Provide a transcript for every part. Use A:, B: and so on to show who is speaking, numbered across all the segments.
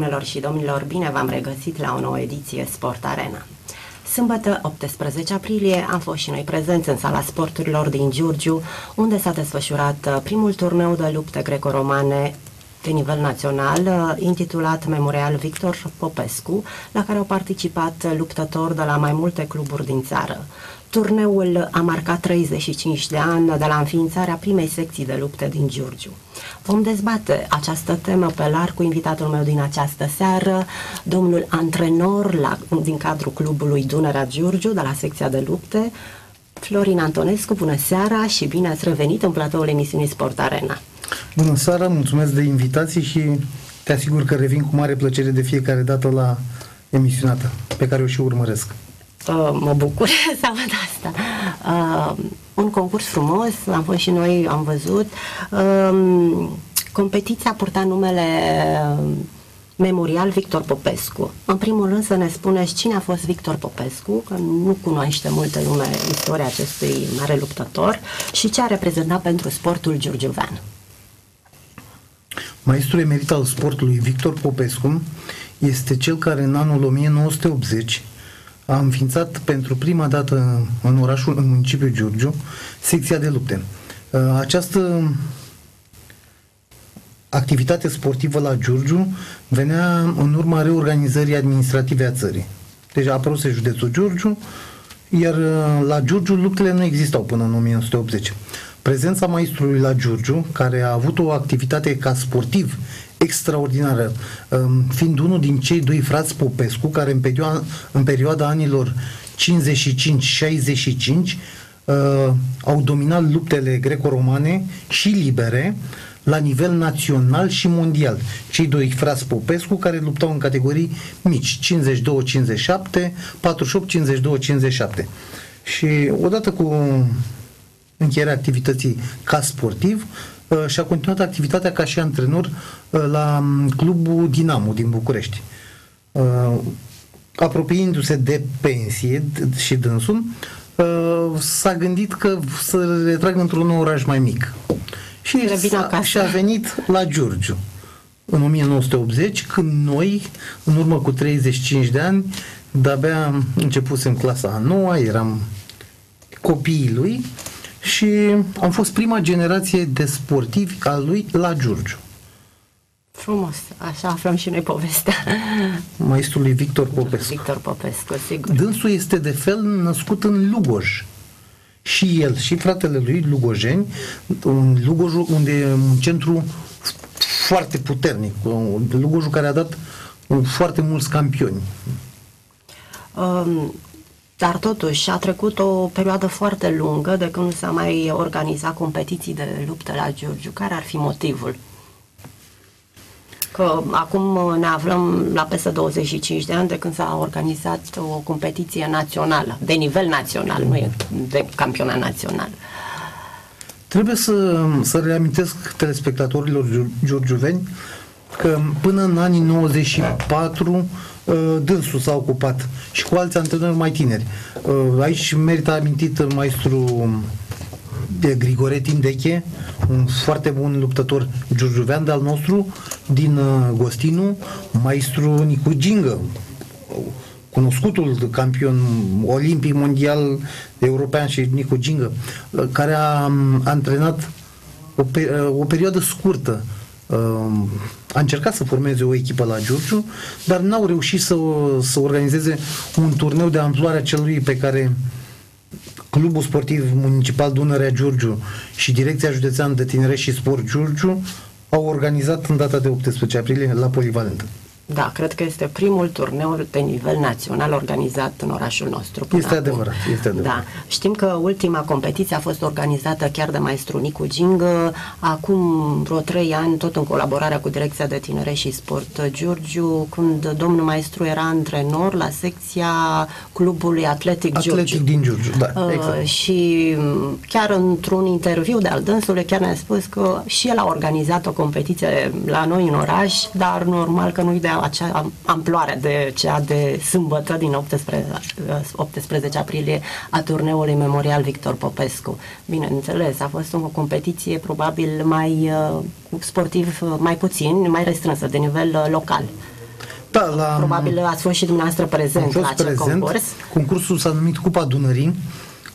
A: Bună seara, doamnelor și domnilor! Bine v-am regăsit la o nouă ediție Sport Arena. Sâmbătă, 18 aprilie, am fost și noi prezenți în sala sporturilor din Giurgiu, unde s-a desfășurat uh, primul turneu de lupte greco-romane de nivel național, uh, intitulat Memorial Victor Popescu, la care au participat luptători de la mai multe cluburi din țară. Turneul a marcat 35 de ani de la înființarea primei secții de lupte din Giurgiu. Vom dezbate această temă pe larg cu invitatul meu din această seară, domnul antrenor la, din cadrul clubului Dunărea Giurgiu, de la secția de lupte, Florin Antonescu, bună seara și bine ați revenit în platoul emisiunii Sport Arena.
B: Bună seara, mulțumesc de invitație și te asigur că revin cu mare plăcere de fiecare dată la emisiunea ta, pe care o și urmăresc.
A: Uh, mă bucur să aud asta. Uh, un concurs frumos, am fost și noi, am văzut. Uh, competiția purta numele Memorial Victor Popescu. În primul rând să ne spuneți cine a fost Victor Popescu, că nu cunoaște multă lume istoria acestui mare luptător și ce a reprezentat pentru sportul giurgiuvean.
B: Maestrul emerit al sportului Victor Popescu este cel care în anul 1980 a înființat pentru prima dată în orașul, în municipiul Giurgiu, secția de lupte. Uh, această activitate sportivă la Giurgiu venea în urma reorganizării administrative a țării. Deci a apărut județul Giurgiu, iar uh, la Giurgiu luptele nu existau până în 1980. Prezența maestrului la Giurgiu, care a avut o activitate ca sportiv extraordinară, um, fiind unul din cei doi frați Popescu, care în perioada, în perioada anilor 55-65 uh, au dominat luptele greco-romane și libere la nivel național și mondial. Cei doi frați Popescu care luptau în categorii mici, 52-57, 48-52-57. Și odată cu încheierea activității ca sportiv, Uh, și a continuat activitatea ca și antrenor uh, la um, clubul Dinamo din București. Uh, apropiindu-se de pensie și dânsul, s-a gândit că să retragă într-un nou oraș mai mic. Și, a și a venit la Giurgiu în 1980, când noi, în urmă cu 35 de ani, de-abia începusem clasa a noua, eram copiii lui și am fost prima generație de sportivi al lui la Giurgiu.
A: Frumos, așa aflăm și noi povestea.
B: Maestrului Victor Popescu.
A: Victor Popescu, sigur.
B: Dânsul este de fel născut în Lugoj. Și el, și fratele lui, Lugojeni, un Lugojul unde e un centru foarte puternic, Lugojul care a dat foarte mulți campioni.
A: Um, dar totuși a trecut o perioadă foarte lungă de când nu s-a mai organizat competiții de luptă la Giurgiu. Care ar fi motivul? Că acum ne aflăm la peste 25 de ani de când s-a organizat o competiție națională, de nivel național, nu e de campionat național.
B: Trebuie să, să reamintesc telespectatorilor giurgiuveni că până în anii 94 Uh, dânsul s-a ocupat și cu alți antrenori mai tineri. Uh, aici merită amintit maestru de Grigore Tindeche, un foarte bun luptător giurgiuvean de al nostru, din uh, Gostinu, maestru Nicu Gingă, cunoscutul campion olimpic, mondial, european și Nicu Gingă, care a um, antrenat o, o perioadă scurtă a încercat să formeze o echipă la Giurgiu, dar n-au reușit să, să organizeze un turneu de amploarea celui pe care Clubul Sportiv Municipal Dunărea Giurgiu și Direcția Județeană de Tineret și Sport Giurgiu au organizat în data de 18 aprilie la Polivalentă.
A: Da, cred că este primul turneu de nivel național organizat în orașul nostru.
B: Până este adevărat, este adevărat.
A: Da. Știm că ultima competiție a fost organizată chiar de maestru Nicu Gingă, acum vreo trei ani, tot în colaborarea cu Direcția de Tinere și Sport Giurgiu, când domnul maestru era antrenor la secția clubului Atletic,
B: Atletic
A: Giurgiu.
B: din Giurgiu, da,
A: uh,
B: exact.
A: Și chiar într-un interviu de al dânsului, chiar ne-a spus că și el a organizat o competiție la noi în oraș, dar normal că nu-i de acea amploare de cea de sâmbătă din 18, 18 aprilie a turneului Memorial Victor Popescu. Bineînțeles, a fost o competiție probabil mai sportiv mai puțin, mai restrânsă, de nivel local.
B: Da, la,
A: Probabil ați fost și dumneavoastră prezent
B: fost
A: la acel
B: prezent.
A: concurs.
B: Concursul s-a numit Cupa Dunării.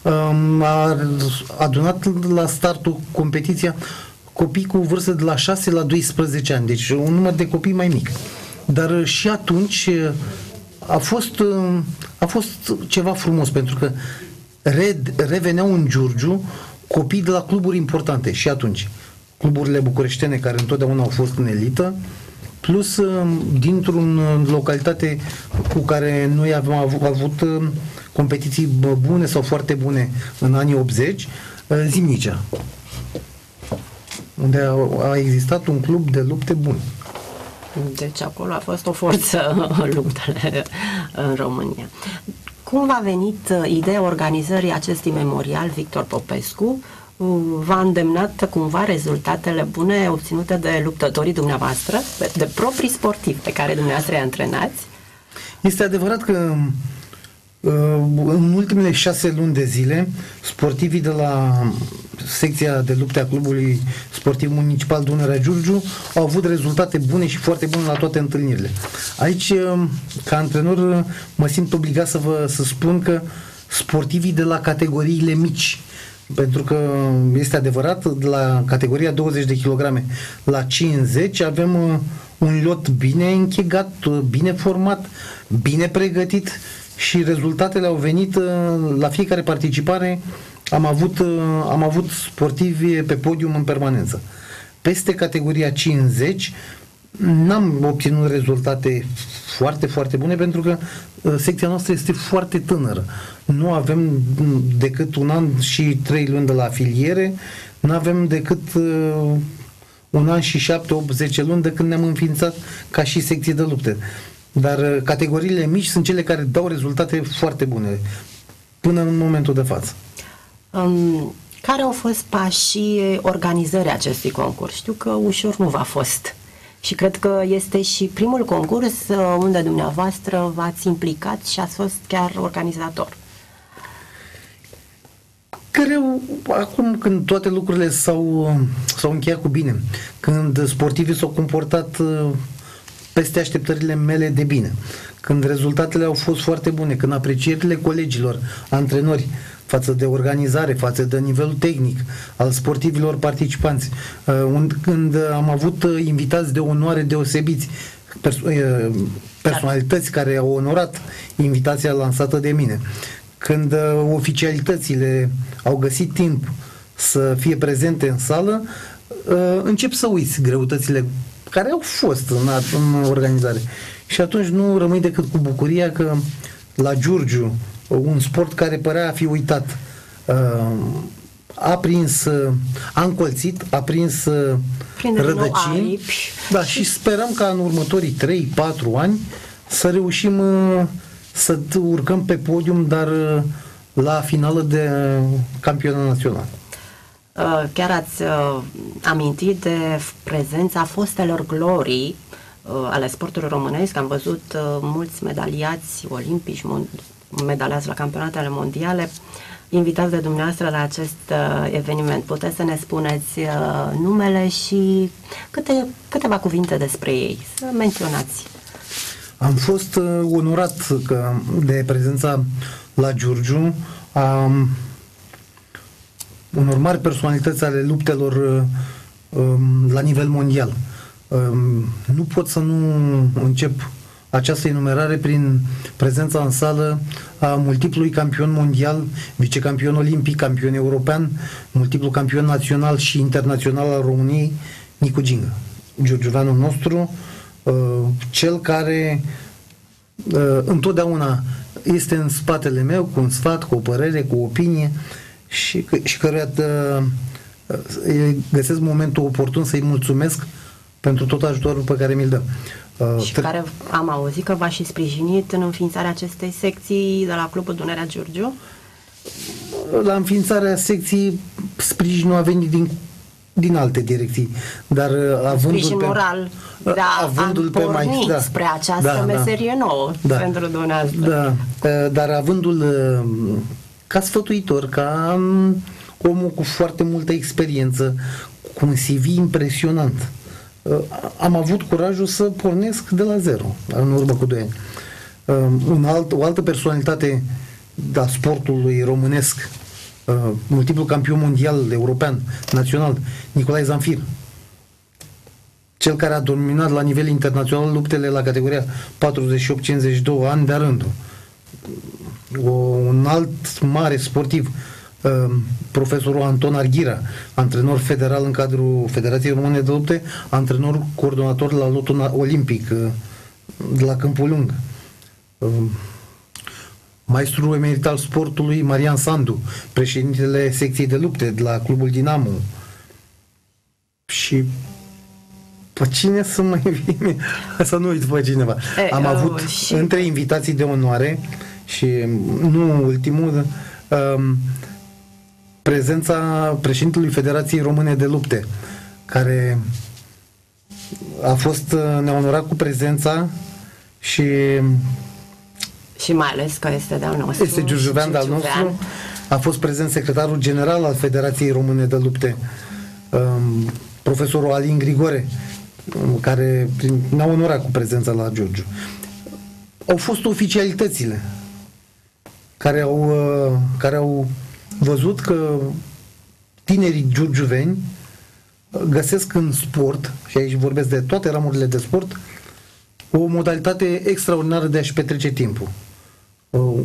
B: Um, a adunat la startul competiția copii cu vârstă de la 6 la 12 ani, deci un număr de copii mai mic. Dar și atunci a fost, a fost ceva frumos, pentru că re, reveneau în Giurgiu copii de la cluburi importante și atunci. Cluburile bucureștene care întotdeauna au fost în elită, plus dintr-un localitate cu care noi avem avut, avut competiții bune sau foarte bune în anii 80, Zimnicea unde a, a existat un club de lupte bun.
A: Deci acolo a fost o forță luptele în România. Cum v-a venit uh, ideea organizării acestui memorial Victor Popescu? Uh, v-a îndemnat cumva rezultatele bune obținute de luptătorii dumneavoastră, de proprii sportivi pe care dumneavoastră îi antrenați?
B: Este adevărat că uh, în ultimele șase luni de zile, sportivii de la secția de lupte a Clubului Sportiv Municipal Dunărea Giurgiu au avut rezultate bune și foarte bune la toate întâlnirile. Aici, um, ca antrenor, mă simt obligat să vă să spun că sportivii de la categoriile mici, pentru că este adevărat, de la categoria 20 de kilograme la 50 avem uh, un lot bine închegat, uh, bine format, bine pregătit și rezultatele au venit uh, la fiecare participare am avut, uh, am avut sportivi pe podium în permanență. Peste categoria 50 n-am obținut rezultate foarte, foarte bune pentru că uh, secția noastră este foarte tânără. Nu avem decât un an și trei luni de la afiliere, nu avem decât uh, un an și șapte, opt, zece luni de când ne-am înființat ca și secție de lupte. Dar categoriile mici sunt cele care dau rezultate foarte bune până în momentul de față.
A: Um, care au fost pașii organizării acestui concurs? Știu că ușor nu v-a fost. Și cred că este și primul concurs uh, unde dumneavoastră v-ați implicat și ați fost chiar organizator.
B: Greu, acum când toate lucrurile s-au, s-au încheiat cu bine, când sportivii s-au comportat uh, peste așteptările mele de bine, când rezultatele au fost foarte bune, când aprecierile colegilor, antrenori, față de organizare, față de nivelul tehnic al sportivilor participanți. Uh, când am avut uh, invitați de onoare deosebiți, uh, personalități care au onorat invitația lansată de mine, când oficialitățile au găsit timp să fie prezente în sală, încep să uiți greutățile care au fost în, în organizare. Și atunci nu rămâi decât cu bucuria că la Giurgiu, un sport care părea a fi uitat. Uh, a prins, a încolțit, a prins uh, Prin rădăcini. Da, și sperăm ca în următorii 3-4 ani să reușim uh, să urcăm pe podium, dar la finală de campionat național.
A: Chiar ați amintit de prezența fostelor glorii ale sportului românesc. Am văzut mulți medaliați olimpici, medaliați la campionatele mondiale, invitați de dumneavoastră la acest uh, eveniment. Puteți să ne spuneți uh, numele și câte, câteva cuvinte despre ei, să menționați.
B: Am fost uh, onorat că, de prezența la Giurgiu a unor mari personalități ale luptelor uh, um, la nivel mondial. Um, nu pot să nu încep această enumerare prin prezența în sală a multiplului campion mondial, vicecampion olimpic, campion european, multiplu campion național și internațional al României, Nicu Gingă. Giurgiuvanul nostru, uh, cel care uh, întotdeauna este în spatele meu cu un sfat, cu o părere, cu o opinie și, și căruia uh, găsesc momentul oportun să-i mulțumesc pentru tot ajutorul pe care mi-l dă.
A: Uh, și care am auzit că v-a și sprijinit în înființarea acestei secții de la Clubul Dunărea Giurgiu?
B: La înființarea secției sprijinul a venit din din alte direcții, dar uh, avândul
A: pe, moral, uh, da, avândul pe mai da, spre această da, da. meserie da, nouă da, pentru dumneavoastră.
B: Da, uh, dar avândul ca sfătuitor, ca um, omul cu foarte multă experiență, cu un CV impresionant. Am avut curajul să pornesc de la zero, în urmă cu doi ani. Un alt, o altă personalitate da, sportului românesc uh, multiplu campion mondial, european, național, Nicolae Zanfir. Cel care a dominat la nivel internațional luptele la categoria 48-52 ani de rândul. O, un alt mare sportiv, uh, profesorul Anton Arghira, antrenor federal în cadrul Federației Române de Lupte, antrenor coordonator la lotul olimpic uh, de la Câmpul Lung. Uh, maestrul emerit al sportului Marian Sandu, președintele secției de lupte de la Clubul Dinamo. Și pe cine să mai vine? Să nu uit pe cineva. E, Am uh, avut și... între invitații de onoare și nu ultimul um, prezența președintelui Federației Române de Lupte, care a fost uh, neonorat cu prezența și
A: și mai ales că este de-al nostru.
B: Este Giurgiuvean de-al nostru. A fost prezent secretarul general al Federației Române de Lupte, um, profesorul Alin Grigore, um, care ne-a onorat cu prezența la Giurgiu. Au fost oficialitățile care au, uh, care au văzut că tinerii giurgiuveni găsesc în sport, și aici vorbesc de toate ramurile de sport, o modalitate extraordinară de a-și petrece timpul. Uh,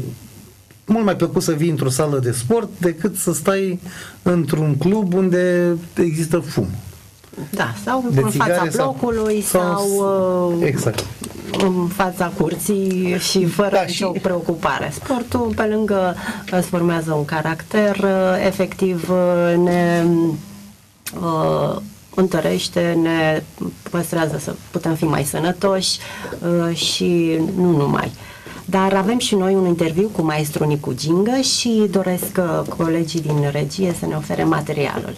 B: mult mai plăcut să vii într-o sală de sport decât să stai într-un club unde există fum.
A: Da, sau de în fața blocului sau, sau uh, exact. În fața curții și fără da, nicio și... preocupare. Sportul, pe lângă, îți formează un caracter, uh, efectiv ne uh, întărește, ne păstrează să putem fi mai sănătoși uh, și nu numai. Dar avem și noi un interviu cu maestru Nicu Gingă și doresc uh, colegii din regie să ne ofere materialul.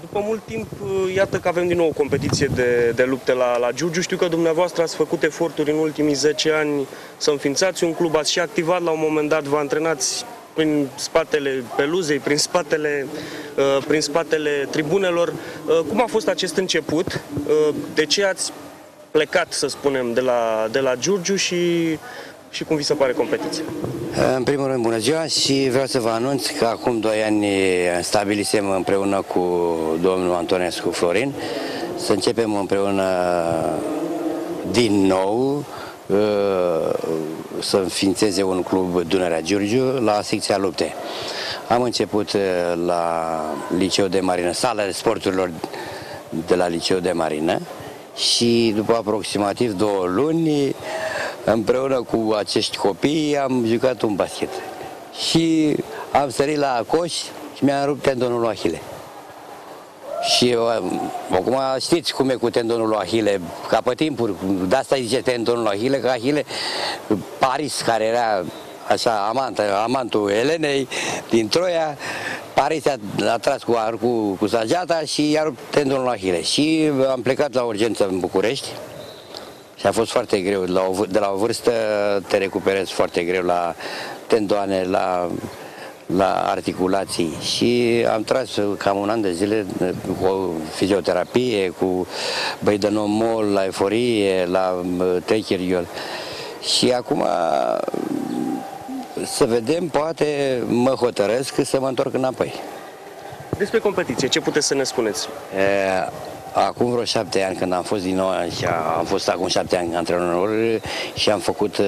C: După mult timp, uh, iată că avem din nou o competiție de, de lupte la, la Giurgiu. Știu că dumneavoastră ați făcut eforturi în ultimii 10 ani să înființați un club, ați și activat la un moment dat, vă antrenați prin spatele peluzei, prin spatele, prin spatele tribunelor. Cum a fost acest început? De ce ați plecat, să spunem, de la, de la Giurgiu și, și cum vi se pare competiția?
D: În primul rând, bună ziua și vreau să vă anunț că acum doi ani stabilisem împreună cu domnul Antonescu Florin să începem împreună din nou uh, să înființeze un club Dunărea Giurgiu la secția lupte. Am început uh, la Liceu de Marină, sala de sporturilor de la Liceu de Marină, și după aproximativ două luni, împreună cu acești copii, am jucat un basket. Și am sărit la coș și mi-am rupt tendonul lui Ahile. Și acum știți cum e cu tendonul lui Ahile, ca pe timpuri, de asta zice tendonul lui Ahile, că Ahile, Paris, care era așa, amant, amantul Elenei din Troia, Paris a, a tras cu, cu, cu sageata și i-a rupt tendonul la Achille. Și am plecat la urgență în București și a fost foarte greu. La o, de la o vârstă te recuperezi foarte greu la tendoane, la, la articulații și am tras cam un an de zile cu fizioterapie, cu băidănomol, la eforie, la techeriol. Și acum să vedem, poate mă hotărăsc să mă întorc înapoi.
C: Despre competiție, ce puteți să ne spuneți?
D: E, acum vreo șapte ani, când am fost din nou, și am fost acum șapte ani antrenor și am făcut uh,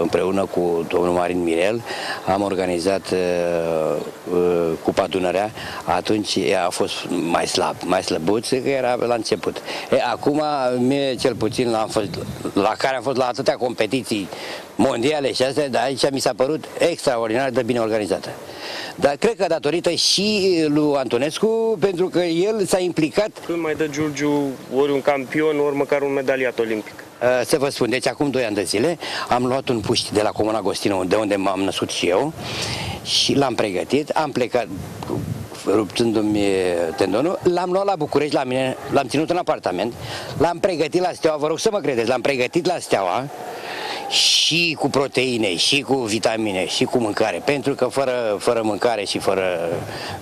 D: împreună cu domnul Marin Mirel, am organizat uh, uh, Cupa Dunărea, atunci a fost mai slab, mai slăbuț, că era la început. E, acum, mie cel puțin, am fost, la care am fost la atâtea competiții mondiale și astea, dar aici mi s-a părut extraordinar de bine organizată. Dar cred că datorită și lui Antonescu, pentru că el s-a implicat...
C: Când mai dă Giurgiu ori un campion, ori măcar un medaliat olimpic?
D: Uh, să vă spun, deci acum 2 ani de zile am luat un puști de la Comuna Agostino, de unde m-am născut și eu, și l-am pregătit, am plecat ruptându-mi tendonul, l-am luat la București la mine, l-am ținut în apartament, l-am pregătit la Steaua, vă rog să mă credeți, l-am pregătit la Steaua și cu proteine, și cu vitamine, și cu mâncare, pentru că fără, fără mâncare și fără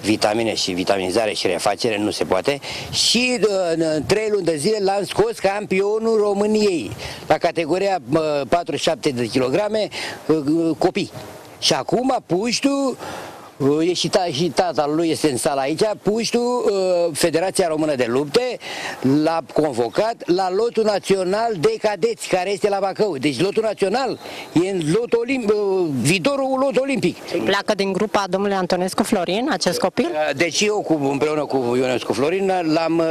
D: vitamine și vitaminizare și refacere nu se poate și în trei luni de zile l-am scos campionul României la categoria 47 de kilograme copii. Și acum Puștu E și, ta, și tata lui este în sala aici, Puștu, uh, Federația Română de Lupte, l-a convocat la lotul național de cadeți, care este la Bacău. Deci lotul național e în lot olimp, uh, viitorul lot olimpic.
A: Pleacă din grupa domnului Antonescu Florin, acest copil?
D: Uh, deci eu cu, împreună cu Ionescu Florin l-am,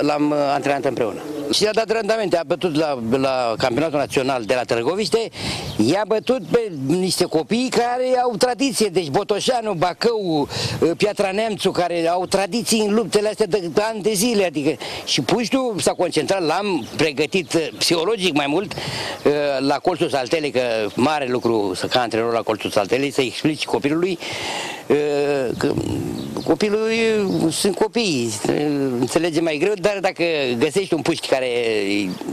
D: l-am antrenat împreună. Și a dat randamente, a bătut la, la campionatul național de la Târgoviște, i-a bătut pe niște copii care au tradiție, deci Botoșanu, Bacău, uh, Piatra Neamțu, care au tradiții în luptele astea de, de ani de zile, adică și Puștiu s-a concentrat, l-am pregătit uh, psihologic mai mult uh, la colțul saltelei, că mare lucru să ca antrenor la colțul saltelei, să explici copilului că copilul sunt copii, înțelege mai greu, dar dacă găsești un puști care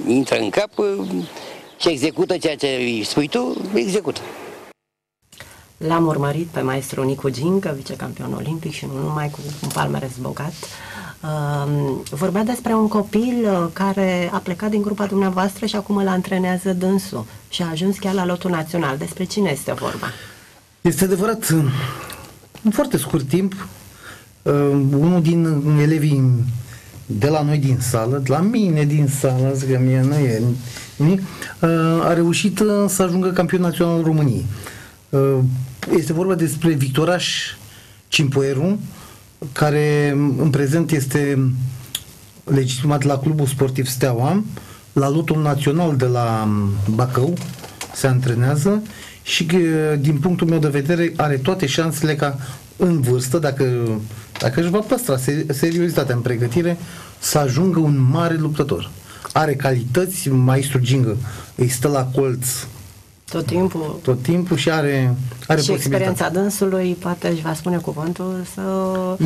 D: intră în cap și execută ceea ce îi spui tu, execută.
A: L-am urmărit pe maestru Nicu Gincă, vicecampion olimpic și nu numai cu un palmares bogat. Uh, vorbea despre un copil uh, care a plecat din grupa dumneavoastră și acum îl antrenează dânsul și a ajuns chiar la lotul național. Despre cine este vorba?
B: Este adevărat, în foarte scurt timp, uh, unul din elevii de la noi din sală, de la mine din sală, zic că mie nu e nimic, uh, a reușit uh, să ajungă campion național al României. Uh, este vorba despre Victoraș Cimpoeru, care în prezent este legitimat la Clubul Sportiv Steaua, la lotul național de la Bacău, se antrenează și din punctul meu de vedere are toate șansele ca în vârstă, dacă, dacă își va păstra seriozitatea în pregătire, să ajungă un mare luptător. Are calități, maestru Gingă îi stă la colț
A: tot timpul.
B: Tot timpul și are, are
A: și experiența dânsului poate își va spune cuvântul să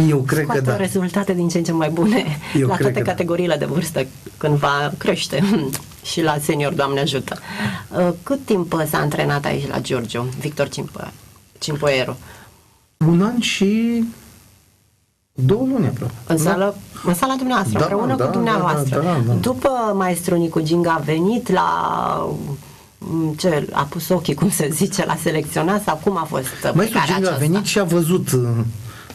B: Eu cred că da.
A: rezultate din ce în ce mai bune Eu la toate da. categoriile da. de vârstă când va crește și la senior, Doamne ajută. Uh, cât timp s-a antrenat aici la Giurgiu, Victor Cimpo- Cimpoeru?
B: Un an și două luni aproape.
A: În, sală, în sala dumneavoastră, da, împreună da, cu dumneavoastră. Da, da, da, da. După maestru Nicu Ginga a venit la Mm, ce a pus ochii, cum se zice, la selecționat sau cum a fost
B: Maestru Ginga a venit și a văzut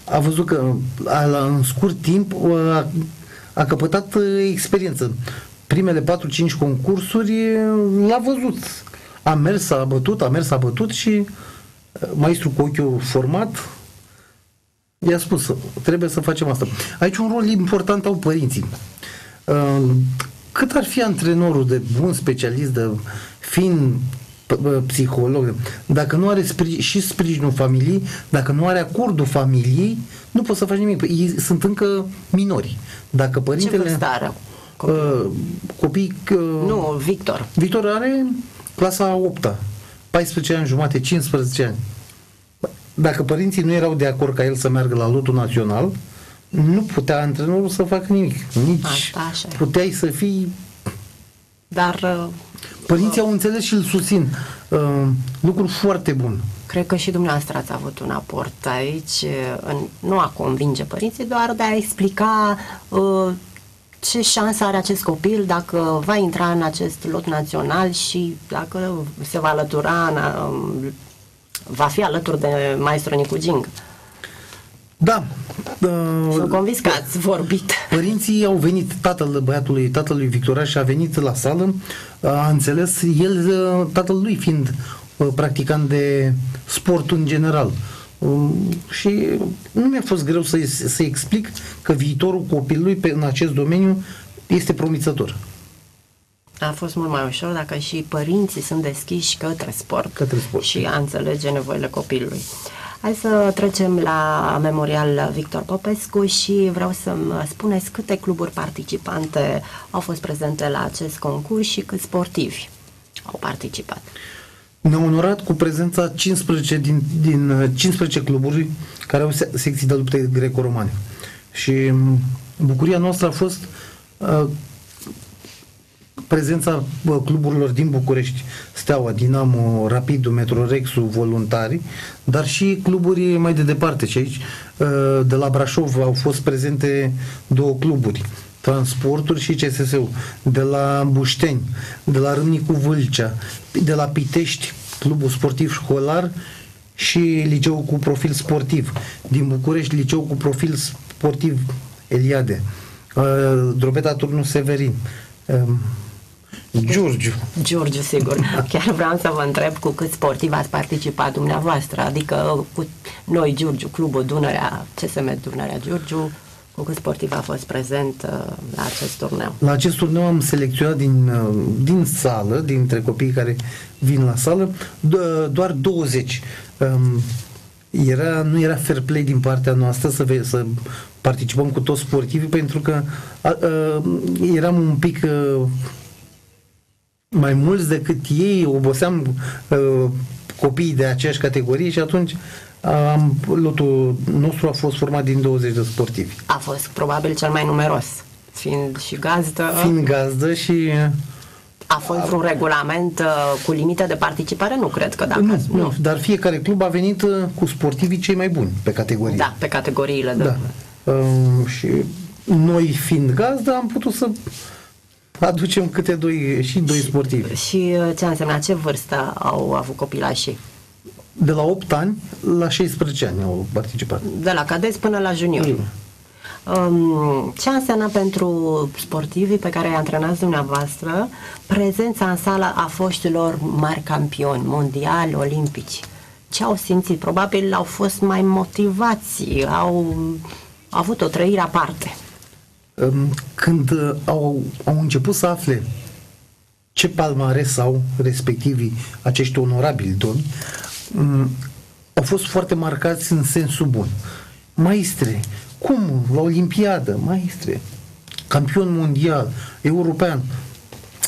B: a văzut că a, la, în scurt timp a, a căpătat uh, experiență. Primele 4-5 concursuri l-a văzut. A mers, a bătut, a mers, a bătut și uh, maestru cu ochiul format i-a spus, trebuie să facem asta. Aici un rol important au părinții. Uh, cât ar fi antrenorul de bun specialist, de fiind psiholog, dacă nu are spri- și sprijinul familiei, dacă nu are acordul familiei, nu poți să faci nimic. Ei sunt încă minori. Dacă părintele...
A: Ce are
B: copii? Uh, copii uh,
A: nu, Victor.
B: Victor are clasa 8 14 ani jumate, 15 ani. Dacă părinții nu erau de acord ca el să meargă la lotul național, nu putea antrenorul să facă nimic. Nici Asta, așa. puteai să fii...
A: Dar... Uh,
B: Părinții uh, au înțeles și îl susțin. Uh, lucru foarte bun.
A: Cred că și dumneavoastră ați avut un aport aici, uh, în, nu a convinge părinții, doar de a explica uh, ce șansă are acest copil dacă va intra în acest lot național și dacă se va alătura, în, uh, va fi alături de maestru Nicu Ging.
B: Da.
A: Uh, Sunt convins că ați vorbit.
B: Părinții au venit, tatăl băiatului, tatălui Victoraș a venit la sală, a înțeles, el, uh, tatăl lui fiind uh, practicant de sport în general. Um, și nu mi-a fost greu să, să explic că viitorul copilului pe, în acest domeniu este promițător.
A: A fost mult mai ușor dacă și părinții sunt deschiși către sport,
B: către sport.
A: și a înțelege nevoile copilului. Hai să trecem la Memorial Victor Popescu și vreau să-mi spuneți câte cluburi participante au fost prezente la acest concurs și câți sportivi au participat.
B: ne-a onorat cu prezența 15 din, din 15 cluburi care au secții de lupte greco-romane. Și bucuria noastră a fost uh, prezența cluburilor din București, Steaua, Dinamo, Rapidul, Metrorexul, Voluntari, dar și cluburi mai de departe. Și aici, de la Brașov, au fost prezente două cluburi, Transporturi și CSS-ul, de la Bușteni, de la Râmnicu Vâlcea, de la Pitești, clubul sportiv școlar și liceul cu profil sportiv. Din București, liceu cu profil sportiv Eliade. Drobeta Turnu Severin. Giurgiu.
A: Giurgiu, sigur. Chiar vreau să vă întreb cu câți sportivi ați participat dumneavoastră, adică cu noi, Giurgiu, Clubul Dunărea, CSM Dunărea Giurgiu, cu câți sportivi a fost prezent uh, la acest turneu?
B: La acest turneu am selecționat din, uh, din sală, dintre copiii care vin la sală, doar 20. Um, era, nu era fair play din partea noastră să, ve- să participăm cu toți sportivii pentru că a, a, eram un pic a, mai mulți decât ei, oboseam uh, copiii de aceeași categorie și atunci am, lotul nostru a fost format din 20 de sportivi.
A: A fost probabil cel mai numeros, fiind și gazdă.
B: Fiind gazdă și...
A: A fost a, un regulament uh, cu limită de participare? Nu cred că dacă...
B: Nu, nu, nu, dar fiecare club a venit uh, cu sportivii cei mai buni pe categorie.
A: Da, pe categoriile de... Da.
B: Uh, și noi fiind gazdă am putut să aducem câte doi, și doi și, sportivi.
A: Și uh, ce a însemnat? Ce vârstă au avut copilașii?
B: De la 8 ani la 16 ani au participat.
A: De la cadeți până la juniori. Mm. Um, ce a însemnat pentru sportivii pe care îi antrenați dumneavoastră prezența în sală a foștilor mari campioni mondiali, olimpici? Ce au simțit? Probabil au fost mai motivați, au, au avut o trăire aparte
B: când uh, au, au început să afle ce palmares au respectivii acești onorabili domni, um, au fost foarte marcați în sensul bun. Maestre, cum? La Olimpiadă, maestre, campion mondial, european,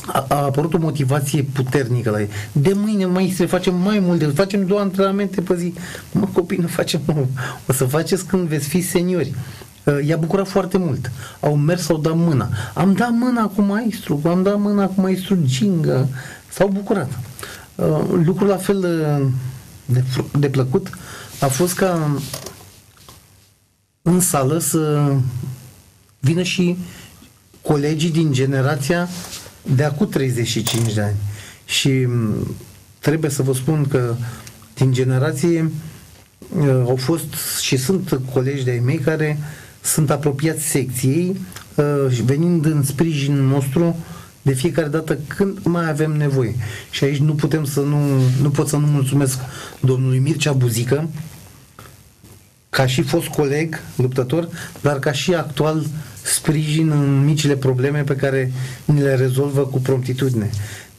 B: a, a apărut o motivație puternică la ei. De mâine, maestre, facem mai multe, facem două antrenamente pe zi. Mă, copii, nu facem, o să faceți când veți fi seniori. Uh, i-a bucurat foarte mult. Au mers, au dat mâna. Am dat mâna cu maestru, am dat mâna cu maestru Ginga. S-au bucurat. Uh, lucrul la fel uh, de, de plăcut a fost ca în sală să vină și colegii din generația de acum 35 de ani. Și mm, trebuie să vă spun că din generație au fost și sunt colegi de-ai mei care uh, sunt apropiați secției, uh, venind în sprijinul nostru de fiecare dată când mai avem nevoie. Și aici nu putem să nu, nu pot să nu mulțumesc domnului Mircea Buzică, ca și fost coleg, luptător, dar ca și actual sprijin în micile probleme pe care ni le rezolvă cu promptitudine.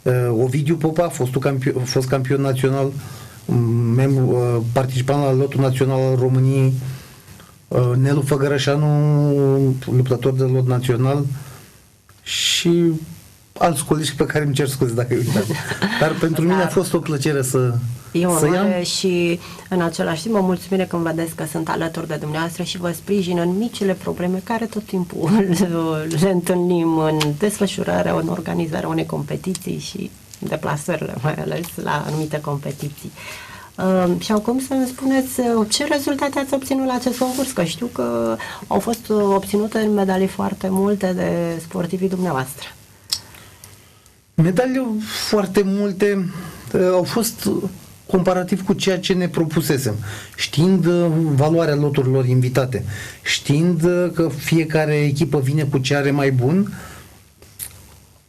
B: Uh, Ovidiu Popa, fostul campion, fost campion național, membru, uh, participant la lotul național al României, Uh, Nelu Făgărășanu, luptător de lot național și alți colegi pe care îmi cer scuze dacă îi uitat. Dar pentru mine a fost o plăcere să,
A: E
B: să
A: iau. și în același timp o mulțumire când vedeți că sunt alături de dumneavoastră și vă sprijin în micile probleme care tot timpul le întâlnim în desfășurarea, în organizarea unei competiții și deplasările mai ales la anumite competiții. Uh, Uh, și acum să-mi spuneți uh, ce rezultate ați obținut la acest concurs, că știu că au fost uh, obținute medalii foarte multe de sportivii dumneavoastră.
B: Medalii foarte multe uh, au fost comparativ cu ceea ce ne propusesem, știind uh, valoarea loturilor invitate, știind uh, că fiecare echipă vine cu ce are mai bun,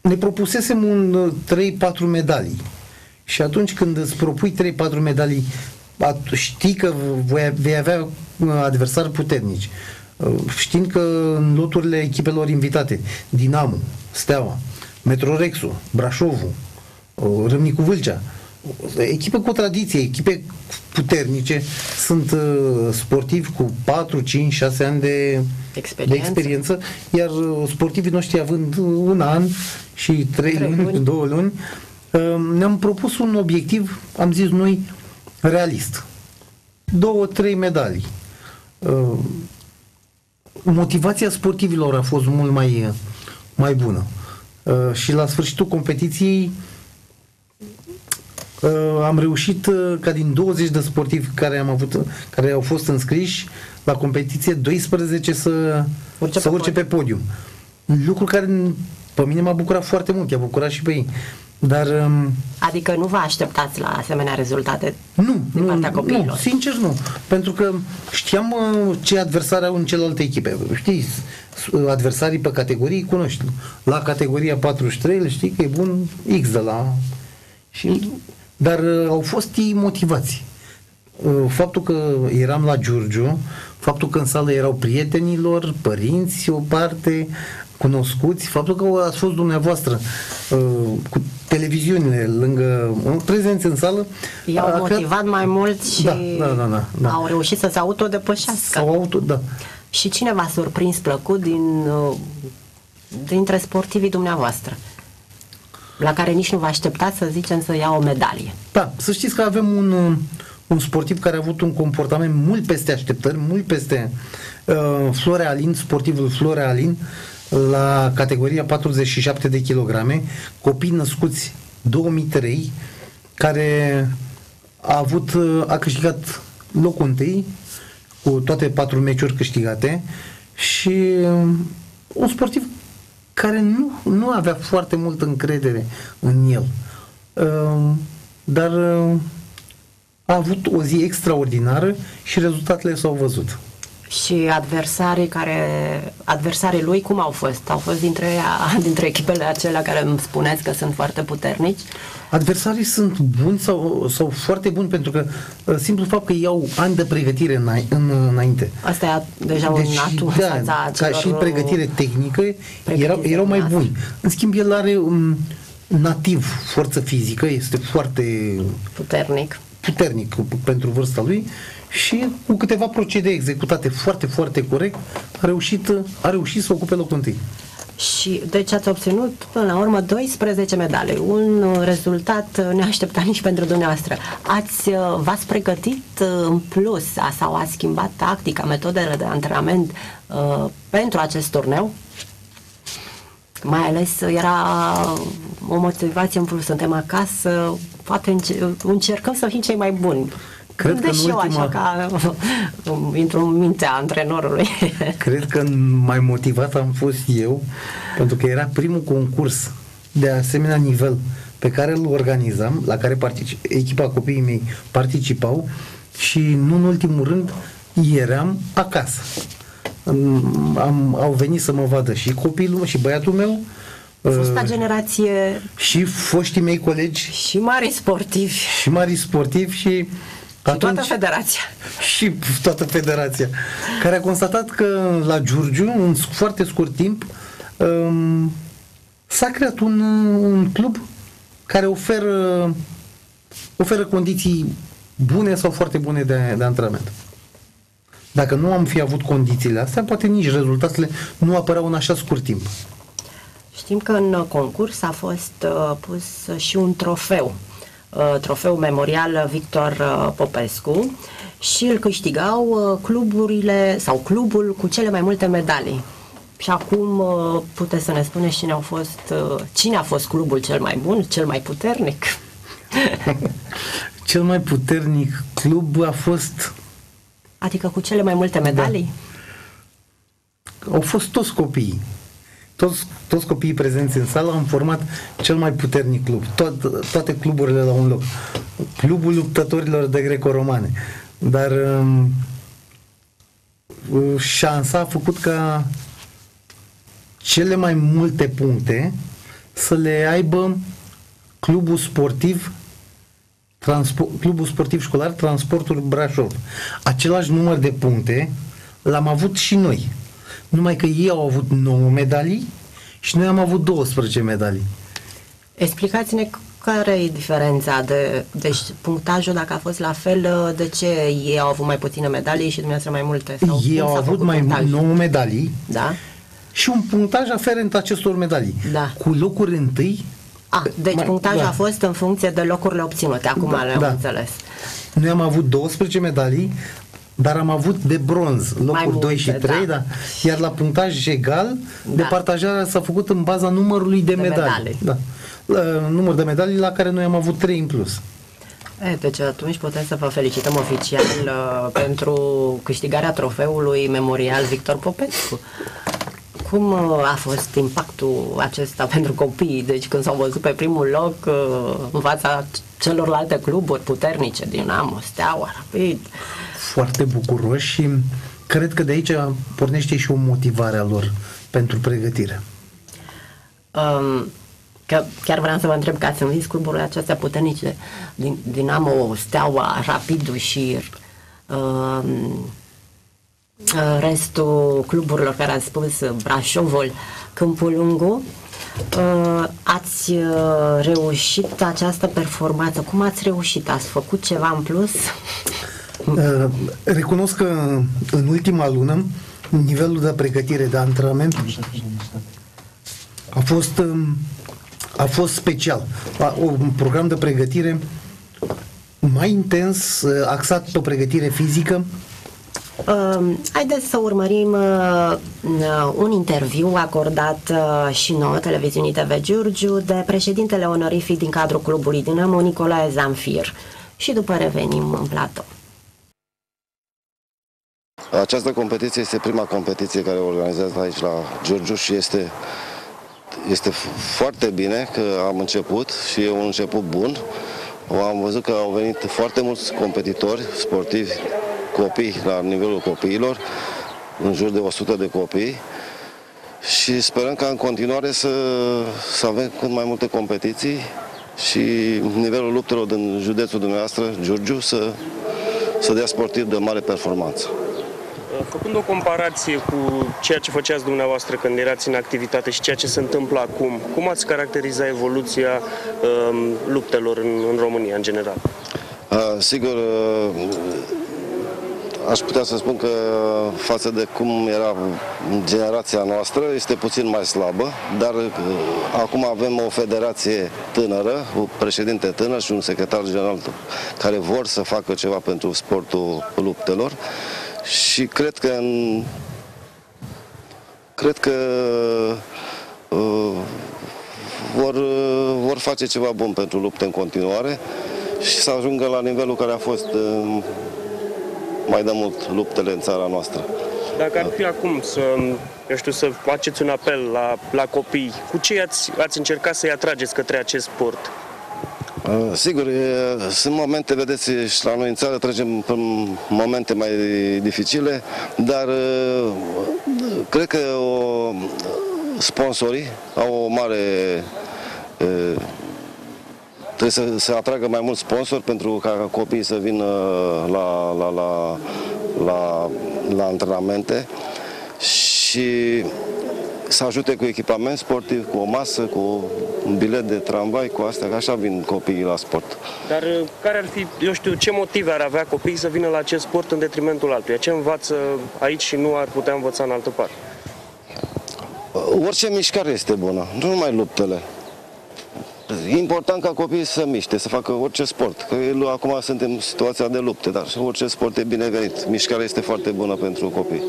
B: ne propusesem un 3-4 medalii și atunci când îți propui 3-4 medalii, știi că vei avea uh, adversari puternici. Uh, știind că în loturile echipelor invitate, Dinamo, Steaua, Metrorexul, Brașovul, uh, Râmnicu Vâlcea, echipe cu tradiție, echipe puternice, sunt uh, sportivi cu 4, 5, 6 ani de experiență, de experiență iar sportivii noștri având un an și 3 luni, luni, 2 luni, uh, ne-am propus un obiectiv, am zis noi, realist. Două, trei medalii. Uh, motivația sportivilor a fost mult mai, mai bună. Uh, și la sfârșitul competiției uh, am reușit uh, ca din 20 de sportivi care am avut, care au fost înscriși la competiție, 12 să
A: Urce
B: să
A: pe
B: urce pe podium. Lucru care pe mine m-a bucurat foarte mult, i-a bucurat și pe ei. Dar um,
A: Adică nu vă așteptați la asemenea rezultate
B: nu,
A: din
B: nu,
A: partea copiilor?
B: nu, sincer nu. Pentru că știam uh, ce adversari au în celelalte echipe. Știi, s- uh, adversarii pe categorii îi cunoști. La categoria 43 le știi că e bun X de la... Și, dar uh, au fost ei motivați. Uh, Faptul că eram la Giurgiu, faptul că în sală erau prietenilor, părinți, o parte, cunoscuți, faptul că ați fost dumneavoastră uh, cu televiziunile lângă, uh, prezenți în sală,
A: I-au
B: a creat-
A: motivat mai mult și
B: Da, da, da, da, da.
A: au reușit să se autodepășească.
B: sau auto, da.
A: Și cine v-a surprins plăcut din, uh, dintre sportivii dumneavoastră? La care nici nu vă așteptați să zicem să ia o medalie.
B: Da, să știți că avem un, uh, un sportiv care a avut un comportament mult peste așteptări, mult peste uh, Florea Alin, sportivul Florea Alin, la categoria 47 de kilograme, copii născuți 2003, care a avut, uh, a câștigat locul întâi cu toate patru meciuri câștigate și uh, un sportiv care nu, nu avea foarte multă încredere în el. Uh, dar uh, a avut o zi extraordinară și rezultatele s-au văzut.
A: Și adversarii care adversarii lui cum au fost? Au fost dintre, ea, dintre echipele acelea care îmi spuneți că sunt foarte puternici?
B: Adversarii sunt buni sau, sau foarte buni pentru că uh, simplu fapt că iau ani de pregătire în, în, înainte.
A: Asta e deja un atu în
B: da,
A: fața
B: ca
A: celor
B: și pregătire tehnică
A: pregătiți
B: erau,
A: de
B: erau mai
A: masă.
B: buni. În schimb, el are um, nativ forță fizică, este foarte
A: puternic.
B: puternic pentru vârsta lui și cu câteva procedee executate foarte, foarte corect a reușit, a reușit să ocupe locul întâi.
A: Și deci ați obținut până la urmă 12 medalii, un uh, rezultat uh, neașteptat nici pentru dumneavoastră. Ați, uh, v-ați pregătit uh, în plus a- sau ați schimbat tactica, metodele de antrenament uh, pentru acest turneu? Mai ales uh, era o motivație în plus, suntem acasă, poate înce- încercăm să fim cei mai buni.
B: Cred că în
A: Deși eu
B: ultima-
A: așa ca intru în mintea antrenorului.
B: Cred că mai motivat am fost eu, pentru că era primul concurs de asemenea nivel pe care îl organizam, la care particip, echipa copiii mei participau și nu în ultimul rând eram acasă. Am, am, au venit să mă vadă și copilul și băiatul meu
A: Fosta
B: uh,
A: generație
B: și foștii mei colegi
A: și mari sportivi
B: și mari sportivi și
A: și toată federația.
B: și toată federația, care a constatat că la Giurgiu, în foarte scurt timp, um, s-a creat un, un club care oferă, oferă condiții bune sau foarte bune de, de antrenament. Dacă nu am fi avut condițiile astea, poate nici rezultatele nu apăreau în așa scurt timp.
A: Știm că în concurs a fost uh, pus și un trofeu, uh, trofeu memorial Victor uh, Popescu și îl câștigau uh, cluburile sau clubul cu cele mai multe medalii. Și acum uh, puteți să ne spuneți cine, au fost, uh, cine a fost clubul cel mai bun, cel mai puternic?
B: Cel mai puternic club a fost
A: Adică cu cele mai multe medalii?
B: au fost toți copiii. Toți, toți copiii prezenți în sală am format cel mai puternic club. Toate, toate cluburile la un loc. Clubul luptătorilor de greco-romane. Dar um, uh, șansa a făcut ca cele mai multe puncte să le aibă clubul sportiv Transpo- Clubul Sportiv Școlar Transportul Brașov. Același număr de puncte l-am avut și noi. Numai că ei au avut 9 medalii și noi am avut 12 medalii.
A: Explicați-ne care e diferența de, deci punctajul dacă a fost la fel, de ce ei au avut mai puține medalii și dumneavoastră mai multe? Sau
B: ei
A: cum
B: au
A: s-a
B: avut
A: făcut
B: mai
A: punctajul?
B: 9 medalii
A: Da?
B: și un punctaj aferent acestor medalii.
A: Da.
B: Cu locuri întâi
A: A, deci
B: Mai-
A: punctajul
B: da.
A: a fost în funcție de locurile obținute, acum
B: Da,
A: le-am
B: da.
A: înțeles.
B: Noi am avut 12 medalii, dar am avut de bronz, locuri
A: multe,
B: 2 și 3,
A: da.
B: da. Iar la punctaj egal,
A: Da.
B: departajarea s-a făcut în baza numărului de,
A: De
B: medalii.
A: medalii.
B: Da. La, număr de medalii la care noi am avut 3 în plus.
A: E, deci atunci putem să vă felicităm oficial uh, pentru câștigarea trofeului memorial Victor Popescu. Cum uh, a fost impactul acesta pentru copii? Deci când s-au văzut pe primul loc uh, în fața celorlalte cluburi puternice, Dinamo, Steaua, Rapid,
B: Foarte bucuroși și cred că de aici pornește și o motivare a lor pentru pregătire.
A: Um, că chiar vreau să vă întreb că ați învins cluburile acestea puternice din Dinamo, Steaua, Rapidul și um, uh, restul cluburilor care ați spus, uh, Brașovul, Câmpul Lungu. Uh, ați uh, reușit această performanță. Cum ați reușit? Ați făcut ceva în plus?
B: Uh, Recunosc că în ultima lună nivelul de pregătire de antrenament a fost um, a fost special. A- Un program de pregătire mai intens, uh, axat pe pregătire fizică.
A: Uh, haideți să urmărim uh, uh, un interviu acordat uh, și nouă televiziunii TV Giurgiu de președintele onorific din cadrul clubului Dinamo, Nicolae Zamfir. Și după revenim în platou.
E: Această competiție este prima competiție care o organizează aici la Giurgiu și este, este foarte bine că am început și e un început bun. Am văzut că au venit foarte mulți competitori sportivi, copii, la nivelul copiilor, în jur de 100 de copii și sperăm ca în continuare să, să avem cât mai multe competiții și nivelul luptelor din județul dumneavoastră, Giurgiu, să, să dea sportiv de mare performanță.
C: Făcând o comparație cu ceea ce făceați dumneavoastră când erați în activitate și ceea ce se întâmplă acum, cum ați caracteriza evoluția um, luptelor în, în România în general?
E: Uh, Sigur, uh, aș putea să spun că față de cum era generația noastră, este puțin mai slabă, dar uh, acum avem o federație tânără, un președinte tânăr și un secretar general care vor să facă ceva pentru sportul luptelor și cred că în, cred că uh, vor, uh, vor face ceva bun pentru lupte în continuare și să ajungă la nivelul care a fost uh, mai de mult luptele în țara noastră.
C: Dacă ar fi acum să, eu știu, să faceți un apel la, la copii, cu ce ați, ați încercat să-i atrageți către acest sport?
E: Uh, Sigur, e- sunt momente, vedeți, și la noi în țară trecem prin momente mai dificile, dar uh, cred că o, sponsorii au o mare uh, trebuie să se atragă mai mulți sponsori pentru ca copiii să vină la, la, la, la, la antrenamente și să ajute cu echipament sportiv, cu o masă, cu un bilet de tramvai, cu astea, că așa vin copiii la sport.
C: Dar uh, care ar fi, eu știu, ce motive ar avea copiii să vină la acest sport în detrimentul altuia? Ce învață aici și nu ar putea învăța în altă parte?
E: Orice mișcare este bună, nu numai luptele. E important ca copiii să miște, să facă orice sport. Că el- acum suntem în situația de lupte, dar orice sport e binevenit. Mișcarea este foarte bună pentru copii.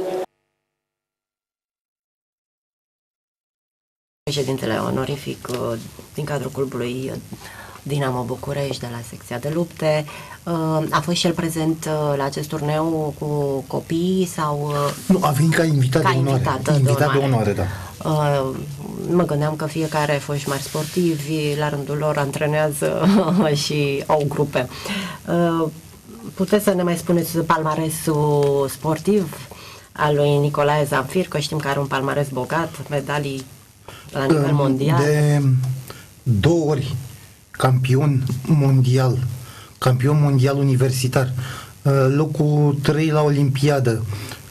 A: Președintele onorific uh, din cadrul clubului uh, Dinamo București de la secția de lupte. Uh, A fost și el prezent uh, la acest turneu cu copiii sau uh,
B: Nu, a venit ca invitat
A: ca
B: de onoare.
A: invitat
B: invitat de onoare, da.
A: Uh, mă gândeam că fiecare foști mari sportivi la rândul lor antrenează și au grupe. Uh, puteți să ne mai spuneți palmaresul sportiv al lui Nicolae Zamfir, că știm că are un palmares bogat, medalii la nivel mondial.
B: De două ori campion mondial, campion mondial universitar, uh, locul 3 la Olimpiadă,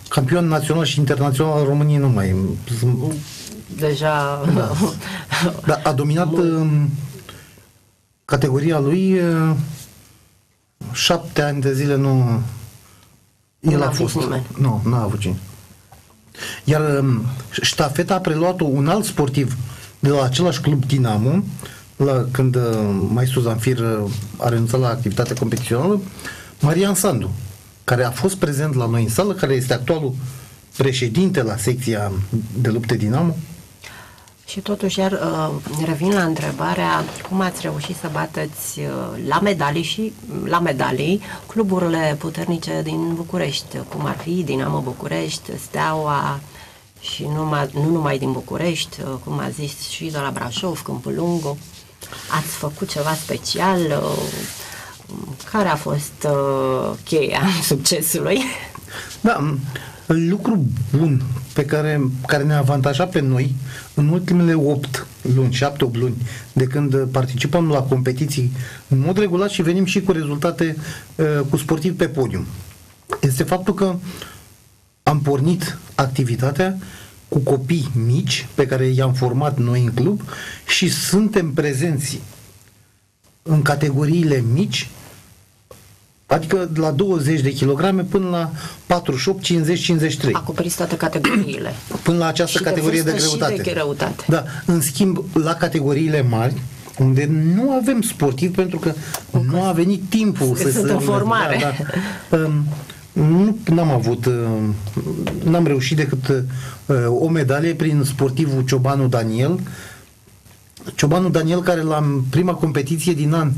B: campion național și internațional al României nu mai sunt-
A: Deja
B: Dar a dominat uh, categoria lui uh, șapte ani de zile nu el
A: Nu a
B: a
A: avut
B: fost.
A: nimeni.
B: Nu, nu a avut cine. Iar um, ștafeta a preluat un alt sportiv de la același club Dinamo, la, când uh, maestru Zanfir uh, a renunțat la activitatea competițională, Marian Sandu, care a fost prezent la noi în sală, care este actualul președinte la secția de lupte Dinamo.
A: Și totuși, iar uh, revin la întrebarea cum ați reușit să bateți uh, la medalii și la medalii cluburile puternice din București, cum ar fi Dinamo București, Steaua și numai, nu numai din București, uh, cum a zis și de la Brașov, Câmpul Lungu. Ați făcut ceva special? Uh, care a fost uh, cheia succesului?
B: Da, lucru bun pe care, care ne-a avantajat pe noi în ultimele 8 luni, 7-8 luni, de când participăm la competiții în mod regulat și venim și cu rezultate uh, cu sportivi pe podium. Este faptul că am pornit activitatea cu copii mici pe care i-am format noi în club și suntem prezenți în categoriile mici Adică de la 20 de kilograme până la 48, 50, 53.
A: Acoperiți toate categoriile.
B: Până la această
A: și
B: categorie
A: de,
B: de greutate.
A: Și de greutate.
B: Da. În schimb, la categoriile mari, unde nu avem sportiv pentru că o nu a venit timpul să
A: se... o formare. Da,
B: da. Um, nu n-am avut, um, n-am reușit decât uh, o medalie prin sportivul Ciobanu Daniel. Ciobanu Daniel care la prima competiție din an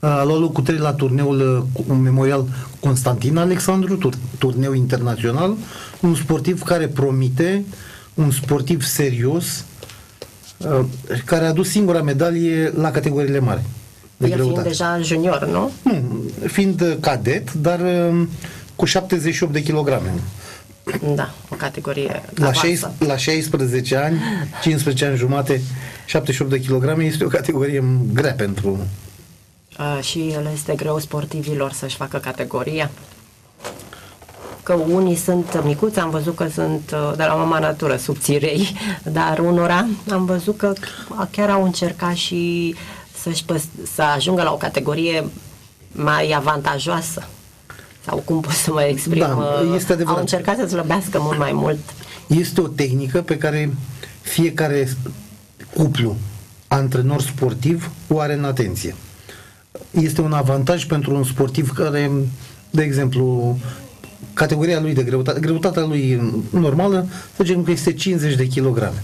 B: a luat locul 3 la turneul uh, memorial Constantin Alexandru, tur, turneu internațional, un sportiv care promite, un sportiv serios, uh, care a adus singura medalie la categoriile mari.
A: De El greutate. fiind deja junior, nu?
B: Nu, fiind cadet, dar uh, cu 78 de kilograme.
A: Da, o categorie
B: la, 16, la 16 ani, 15 ani jumate, 78 de kilograme este o categorie grea pentru
A: Uh, și el este greu sportivilor să-și facă categoria? Că unii sunt micuți, am văzut că sunt uh, de la mama natură subțirei, dar unora am văzut că chiar au încercat și să-și păs- să ajungă la o categorie mai avantajoasă. Sau cum pot să mă exprim?
B: Da, uh, este adevărat.
A: Au încercat să slăbească mult mai mult.
B: Este o tehnică pe care fiecare cuplu antrenor sportiv o are în atenție este un avantaj pentru un sportiv care, de exemplu, categoria lui de greutate, greutatea lui normală, să zicem că este 50 de kilograme.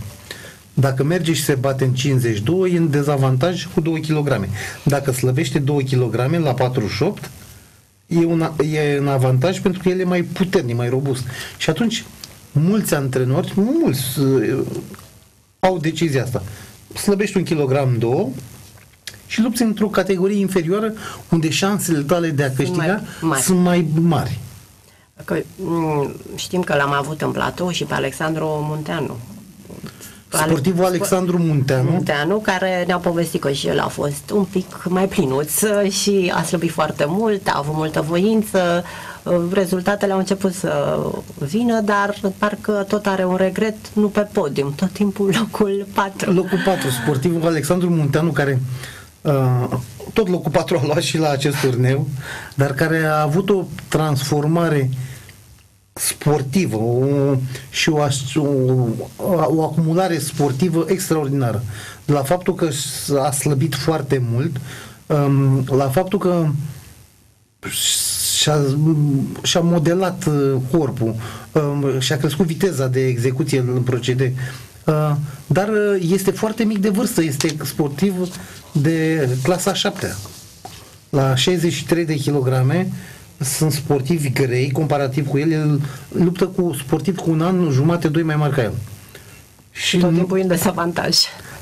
B: Dacă merge și se bate în 52, e în dezavantaj cu 2 kg. Dacă slăbește 2 kg la 48, e un, e un avantaj pentru că el e mai puternic, mai robust. Și atunci, mulți antrenori, mulți uh, au decizia asta. Slăbești un kilogram, două, și lupți într-o categorie inferioară unde șansele tale de a câștiga sunt mai mari. Sunt mai mari.
A: Că, mm, știm că l-am avut în platou și pe Alexandru Munteanu.
B: Sportivul Alexandru Munteanu.
A: Munteanu, care ne-a povestit că și el a fost un pic mai plinuț și a slăbit foarte mult, a avut multă voință, rezultatele au început să vină, dar parcă tot are un regret, nu pe podium, tot timpul locul 4.
B: Locul 4, sportivul Alexandru Munteanu, care Uh, tot locul 4 a luat și la acest turneu, dar care a avut o transformare sportivă o, și o, o, o acumulare sportivă extraordinară. De la faptul că a slăbit foarte mult, um, la faptul că și-a, și-a modelat uh, corpul, um, și-a crescut viteza de execuție în procede, uh, dar este foarte mic de vârstă, este sportiv de clasa 7 la 63 de kilograme sunt sportivi grei comparativ cu el, el luptă cu sportiv cu un an jumate, doi mai mari ca el.
A: Și tot timpul e în dezavantaj.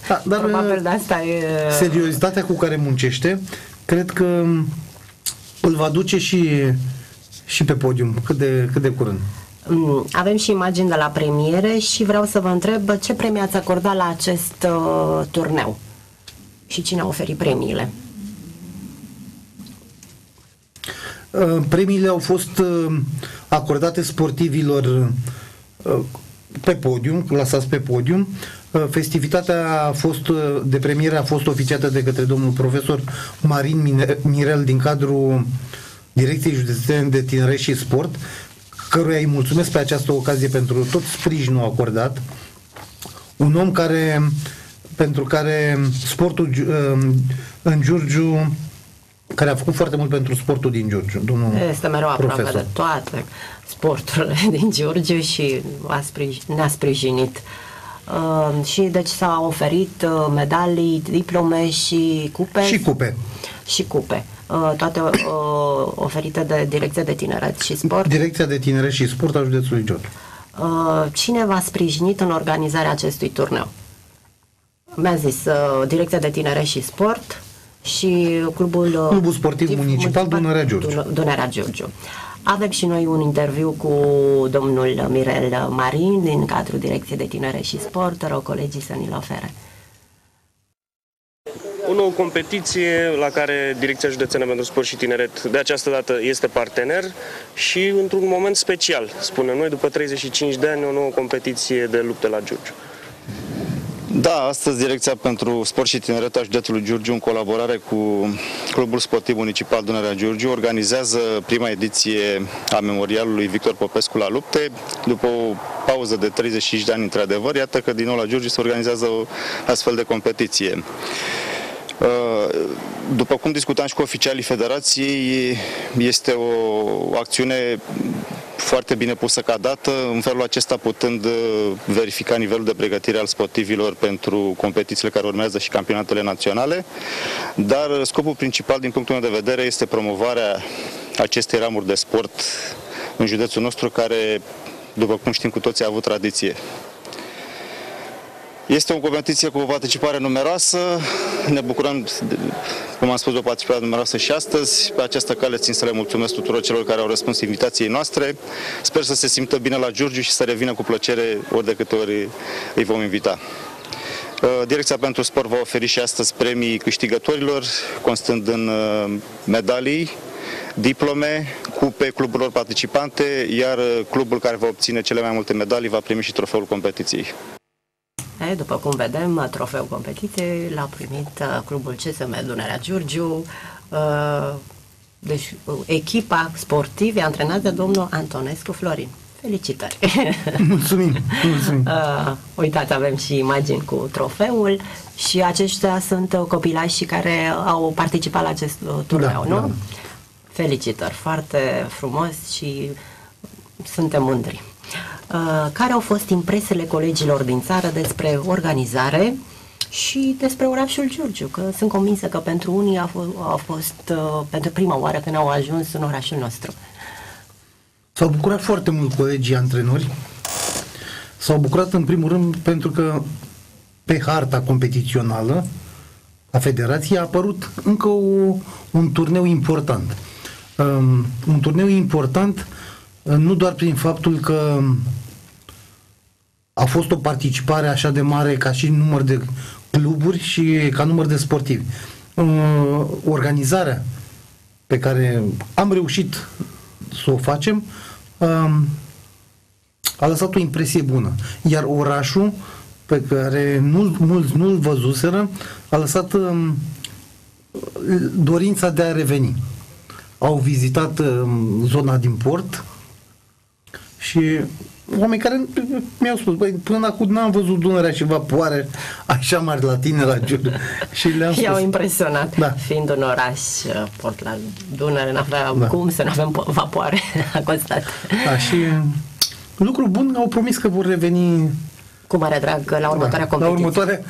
B: Da, dar
A: Probabil de asta e...
B: seriozitatea cu care muncește, cred că îl va duce și, și pe podium cât de, cât de curând.
A: Mm, avem și imagini de la premiere și vreau să vă întreb ce premii ați acordat la acest uh, turneu și cine a oferit premiile?
B: Uh, premiile au fost uh, acordate sportivilor uh, pe podium, clasați pe podium. Festivitatea a fost, de premieră a fost oficiată de către domnul profesor Marin Mirel din cadrul Direcției Județene de Tineret și Sport, căruia îi mulțumesc pe această ocazie pentru tot sprijinul acordat. Un om care pentru care sportul uh, în Giurgiu care a făcut foarte mult pentru sportul din Giurgiu, domnul
A: Este mereu aproape
B: profesor.
A: de toate sporturile din Giurgiu și a sprij- ne-a sprijinit. Uh, și deci s-au oferit uh, medalii, diplome și cupe.
B: Și cupe.
A: Și cupe. Uh, toate uh, oferite de Direcția de Tineret și Sport.
B: Direcția de Tineret și Sport a județului Giurgiu.
A: Uh, cine v-a sprijinit în organizarea acestui turneu? Mi-a zis uh, Direcția de Tineret și Sport și Clubul, uh,
B: Clubul Sportiv
A: Tif-
B: Municipal Dunărea Giurgiu.
A: Dun- Dunărea Giurgiu. Avem și noi un interviu cu domnul Mirel Marin din cadrul Direcției de Tineret și Sport. Rog colegii să ni-l ofere.
C: O nouă competiție la care Direcția Județeană pentru Sport și Tineret de această dată este partener și într-un moment special, spunem noi, după 35 de ani, o nouă competiție de lupte la Giurgiu.
F: Da, astăzi Direcția pentru Sport și Tineret a județului Giurgiu, în colaborare cu Clubul Sportiv Municipal Dunărea Giurgiu, organizează prima ediție a memorialului Victor Popescu la lupte. După o pauză de 35 de ani, într-adevăr, iată că din nou la Giurgiu se organizează o astfel de competiție. Uh, După cum discutam și cu oficialii federației, este o acțiune foarte bine pusă ca dată, în felul acesta putând uh, verifica nivelul de pregătire al sportivilor pentru competițiile care urmează și campionatele naționale, dar uh, scopul principal din punctul meu de vedere este promovarea acestei ramuri de sport în județul nostru care, după cum știm cu toții, a avut tradiție. Este o competiție cu o participare numeroasă. Ne bucurăm, cum am spus, de o participare numeroasă și astăzi. Pe această cale țin să le mulțumesc tuturor celor care au răspuns invitației noastre. Sper să se simtă bine la Giurgiu și să revină cu plăcere ori de câte ori îi vom invita. Direcția pentru Sport va oferi și astăzi premii câștigătorilor, constând în uh, medalii, diplome, cupe cluburilor participante, iar uh, clubul care va obține cele mai multe medalii va primi și trofeul competiției.
A: E, după cum vedem, trofeul competiției l-a primit uh, clubul CSM Dunărea Giurgiu. Uh, deci, uh, echipa sportivă antrenată de domnul Antonescu Florin. Felicitări!
B: Mulțumim, mulțumim.
A: Uh, uitați, avem și imagini cu trofeul și aceștia sunt uh, copilași care au participat la acest uh, turneu,
B: Da,
A: nu?
B: da.
A: Felicitări, foarte frumos și suntem mândri. Uh, care au fost impresiile colegilor din țară despre organizare și despre orașul Giurgiu? Că sunt convinsă că pentru unii a, f- a fost uh, pentru prima oară când au ajuns în orașul nostru.
B: S-au bucurat foarte mult colegii antrenori. S-au bucurat în primul rând pentru că pe harta competițională a federației a apărut încă o, un turneu important. Um, un turneu important uh, nu doar prin faptul că a fost o participare așa de mare ca și număr de cluburi și ca număr de sportivi. Uh, organizarea pe care am reușit să o facem um, a lăsat o impresie bună. Iar orașul pe care nu, mulți nu-l văzuseră a lăsat um, dorința de a reveni. Au vizitat um, zona din port și oameni care mi-au spus, băi, până acum n-am văzut Dunărea și vapoare așa mari la tine la Giurgiu. și le-am spus.
A: I-au impresionat,
B: Da.
A: fiind un oraș uh, port la Dunăre, n-aveam
B: Da.
A: cum să nu avem po- vapoare, a constat.
B: Da, și lucru bun, au promis că vor reveni
A: Cu mare drag la următoarea
B: da, la
A: competiție.
B: următoarea,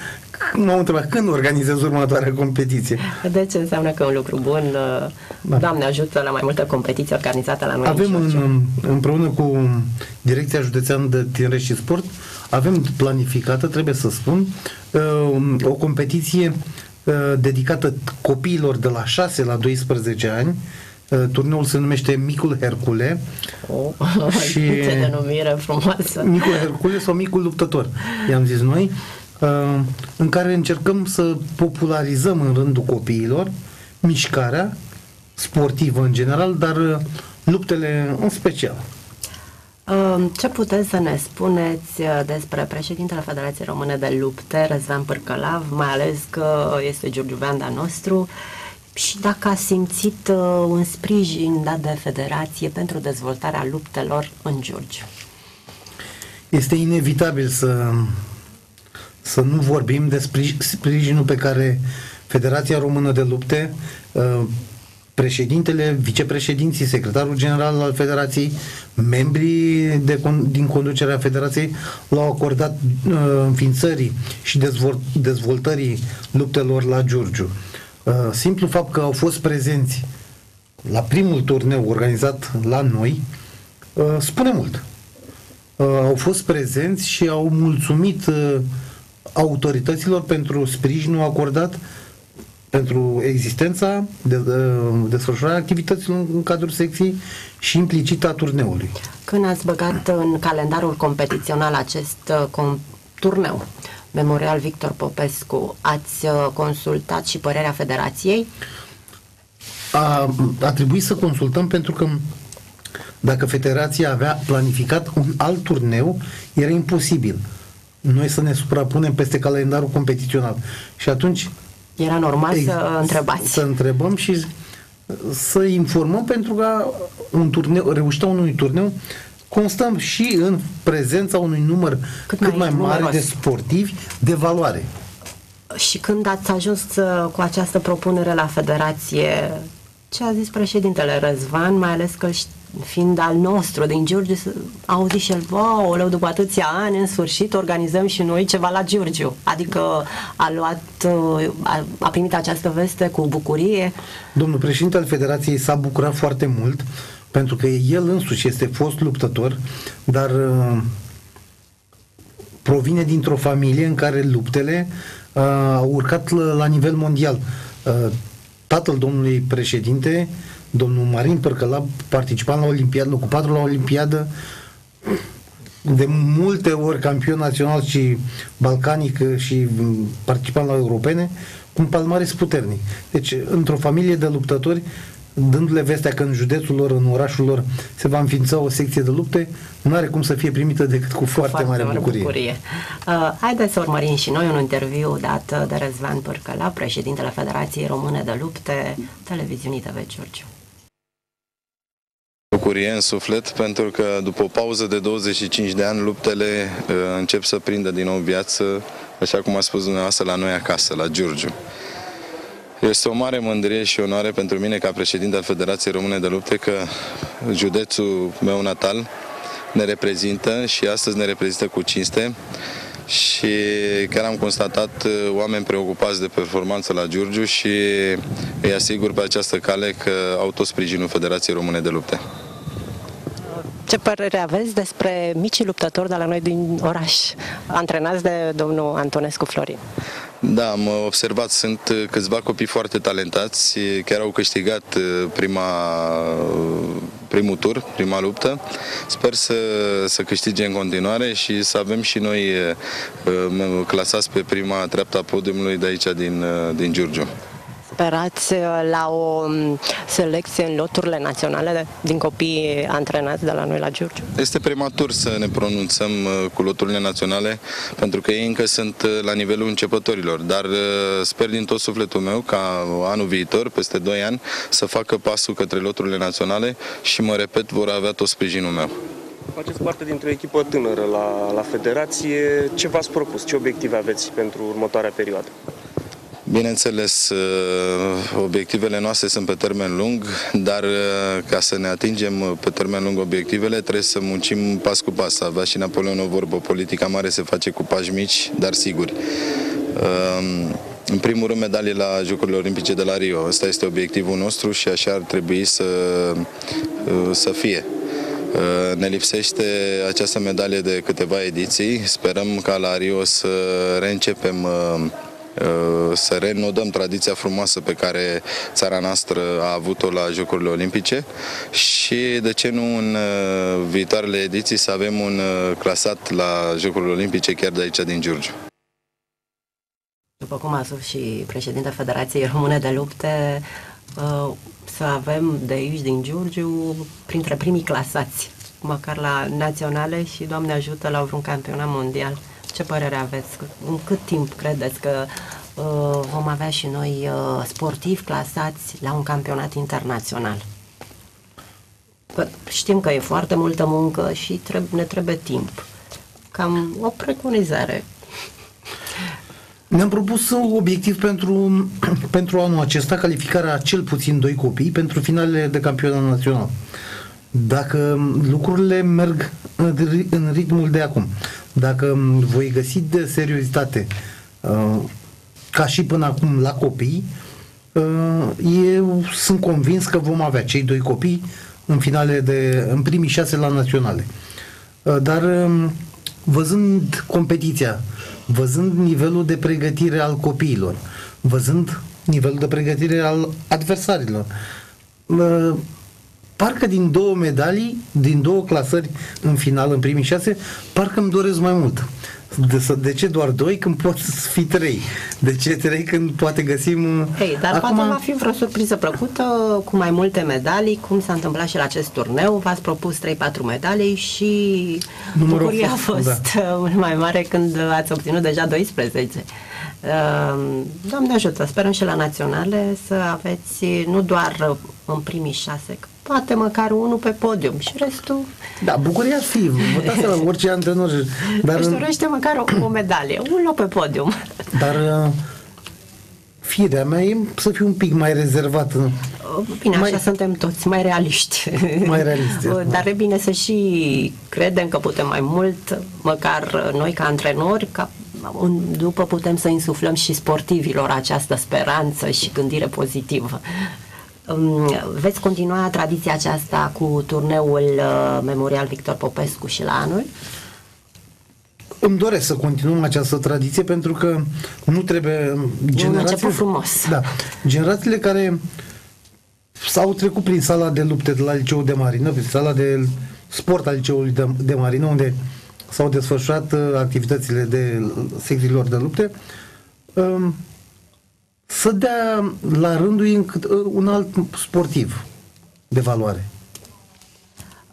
B: m-au întrebat când organizez următoarea competiție.
A: Deci înseamnă că un lucru bun, uh,
B: Da.
A: Doamne ajută la mai multe competiții organizate la noi
B: Avem
A: în Giurgiu.
B: în, împreună cu Direcția Județeană de Tineret și Sport, avem planificată, trebuie să spun, uh, o competiție uh, dedicată copiilor de la 6 la 12 ani. Uh, Turneul se numește Micul Hercule.
A: O,
B: Și-
A: ce denumire frumoasă.
B: Micul Hercule sau Micul Luptător, i-am zis noi, uh, în care încercăm să popularizăm în rândul copiilor mișcarea sportivă în general, dar uh, luptele în special.
A: Uh, Ce puteți să ne spuneți uh, despre președintele Federației Române de Lupte, Răzvan Pârcălav, mai ales că este giurgiuvean de-a nostru și dacă a simțit uh, un sprijin dat de federație pentru dezvoltarea luptelor în Giurgiu.
B: Este inevitabil să, Să nu vorbim de sprijinul pe care Federația Română de Lupte, uh, președintele, vicepreședinții, secretarul general al Federației, membrii de, din conducerea Federației l-au acordat uh, înființării și dezvol, dezvoltării luptelor la Giurgiu. Uh, simplu fapt că au fost prezenți la primul turneu organizat la noi uh, spune mult. Uh, au fost prezenți și au mulțumit uh, autorităților pentru sprijinul acordat pentru existența, de, de, desfășurarea activităților în cadrul secției și implicit a turneului.
A: Când ați băgat în calendarul competițional acest uh, com, turneu, Memorial Victor Popescu, ați uh, consultat și părerea Federației?
B: A, a trebuit să consultăm pentru că dacă Federația avea planificat un alt turneu, era imposibil noi să ne suprapunem peste calendarul competițional. Și atunci
A: era normal Ei, să întrebați.
B: Să întrebăm și să informăm pentru că un turneu, reușita unui turneu constăm și în prezența unui număr cât, cât mai, mai mare de sportivi de valoare.
A: Și când ați ajuns uh, cu această propunere la federație, ce a zis președintele Răzvan, mai ales că fiind al nostru din Giurgiu, a auzit și el, wow, după atâția ani, în sfârșit organizăm și noi ceva la Giurgiu. Adică a luat, uh, a, a primit această veste cu bucurie.
B: Domnul președinte al Federației s-a bucurat foarte mult pentru că el însuși este fost luptător, dar uh, provine dintr-o familie în care luptele uh, au urcat la, la nivel mondial. Uh, tatăl domnului președinte, domnul Marin Părcăla, participat la Olimpiadă, ocupat la Olimpiadă, de multe ori campion național și balcanic și participant la europene, cu un palmares puternic. Deci, într-o familie de luptători, dându-le vestea că în județul lor, în orașul lor, se va înființa o secție de lupte, nu are cum să fie primită decât cu foarte, foarte mare, mare bucurie. bucurie.
A: Uh, haideți să urmărim și noi un interviu dat de Răzvan Pârcăla, președintele Federației Române de Lupte, televiziunii TV Giurgiu.
G: Bucurie în suflet pentru că după o pauză de 25 de ani luptele uh, încep să prindă din nou viață, așa cum a spus dumneavoastră, la noi acasă, la Giurgiu. Este o mare mândrie și onoare pentru mine ca președinte al Federației Române de Lupte că județul meu natal ne reprezintă și astăzi ne reprezintă cu cinste și chiar am constatat uh, oameni preocupați de performanță la Giurgiu și îi asigur pe această cale că au tot sprijinul Federației Române de Lupte.
A: Ce părere aveți despre micii luptători de la noi din oraș, antrenați de domnul Antonescu Florin?
G: Da, am observat, sunt câțiva copii foarte talentați, chiar au câștigat uh, prima, primul tur, prima luptă. Sper să, să câștige în continuare și să avem și noi uh, clasați pe prima treaptă a podiumului de aici din, uh, din Giurgiu
A: sperați uh, la o um, selecție în loturile naționale din copii antrenați de la noi la Giurgiu?
G: Este prematur să ne pronunțăm uh, cu loturile naționale, pentru că ei încă sunt uh, la nivelul începătorilor, dar sper din tot sufletul meu ca anul viitor, peste 2 ani, să facă pasul către loturile naționale și, mă repet, vor avea tot sprijinul meu.
C: Faceți parte dintr-o echipă tânără la, la federație. Ce v-ați propus? Ce obiective aveți pentru următoarea perioadă?
G: Bineînțeles, uh, obiectivele noastre sunt pe termen lung, dar uh, ca să ne atingem uh, pe termen lung obiectivele, trebuie să muncim pas cu pas. Avea și Napoleon o vorbă, politica mare se face cu pași mici, dar siguri. Um, în primul rând, medalii la Jocurile Olimpice de la Rio. Ăsta este obiectivul nostru și așa ar trebui să, să fie. Ne lipsește această medalie de câteva ediții. Sperăm ca la Rio să reîncepem Uh, să renodăm tradiția frumoasă pe care țara noastră a avut-o la Jocurile Olimpice și de ce nu în uh, viitoarele ediții să avem un uh, clasat la Jocurile Olimpice chiar de aici din Giurgiu.
A: După cum a spus și președintele Federației Române de Lupte, să avem de aici, din Giurgiu, printre primii clasați, măcar la naționale și, Doamne ajută, la vreun campionat mondial. Ce părere aveți? În cât timp credeți că uh, vom avea și noi uh, sportivi clasați la un campionat internațional? Că știm că e foarte multă muncă și treb- ne trebuie timp. Cam o preconizare.
B: Ne-am propus un obiectiv pentru, pentru anul acesta, calificarea cel puțin doi copii pentru finalele de campionat național. Dacă lucrurile merg în ritmul de acum, dacă voi găsi de seriozitate uh, ca și până acum la copii, uh, eu sunt convins că vom avea cei doi copii în finale de, în primii șase la naționale. Uh, dar um, văzând competiția, văzând nivelul de pregătire al copiilor, văzând nivelul de pregătire al adversarilor, parcă din două medalii, din două clasări în final, în primii șase, parcă îmi doresc mai mult. De, de ce doar doi când pot fi trei? De ce trei când poate găsim...
A: Hey, dar Acum... poate va fi vreo surpriză plăcută cu mai multe medalii, cum s-a întâmplat și la acest turneu. V-ați propus 3-4 medalii și Numărul bucuria a fost da. mult mai mare când ați obținut deja 12. Ehm, Doamne ajută, sperăm și la naționale să aveți nu doar în primii șase, poate măcar unul pe podium și restul...
B: Da, bucuria ar fi, votați la orice antrenor.
A: Dar își dorește măcar o, o medalie, un loc pe podium.
B: Dar uh, firea mea e să fiu un pic mai rezervat.
A: Bine, mai, așa suntem toți, mai realiști.
B: Mai realiști.
A: Dar e bine să și credem că putem mai mult, măcar noi ca antrenori, ca după putem să insuflăm și sportivilor această speranță și gândire pozitivă. Veți continua tradiția aceasta cu turneul uh, Memorial Victor Popescu și la anul?
B: Îmi doresc să continuăm această tradiție pentru că nu trebuie
A: generații... frumos.
B: Da, generațiile care s-au trecut prin sala de lupte de la Liceul de Marină, prin sala de sport al Liceului de, de Marină, unde s-au desfășurat uh, activitățile de secțiilor de lupte, um, să dea la rândul uh, un alt sportiv de valoare.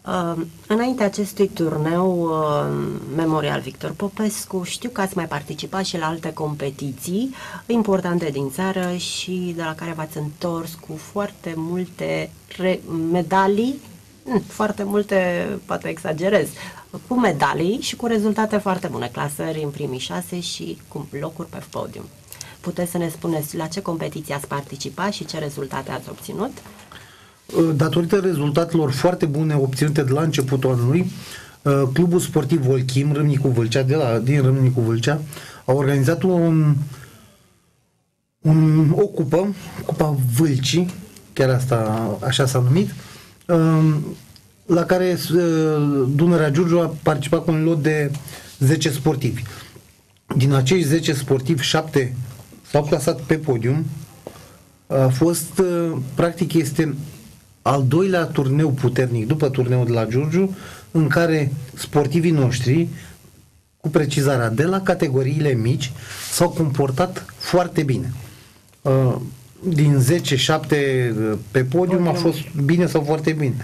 A: Uh, înainte acestui turneu uh, Memorial Victor Popescu, știu că ați mai participat și la alte competiții importante din țară și de la care v-ați întors cu foarte multe medalii, hm, foarte multe, poate exagerez, cu medalii și cu rezultate foarte bune, clasări în primii șase și cu locuri pe podium. Puteți să ne spuneți la ce competiții ați participat și ce rezultate ați obținut?
B: Uh, datorită rezultatelor foarte bune obținute de la începutul anului, uh, Clubul Sportiv Volchim, Râmnicu Vâlcea, de la, din Râmnicu Vâlcea, a organizat un, un, o cupă, Cupa Vâlcii, chiar asta așa s-a numit, um, la care uh, Dunărea Giurgiu a participat cu un lot de 10 sportivi. Din acești 10 sportivi, 7 s-au clasat pe podium. A fost, uh, practic, este al doilea turneu puternic după turneul de la Giurgiu, în care sportivii noștri, cu precizarea, de la categoriile mici, s-au comportat foarte bine. Uh, din 10, 7 uh, pe podium a fost bine sau foarte bine.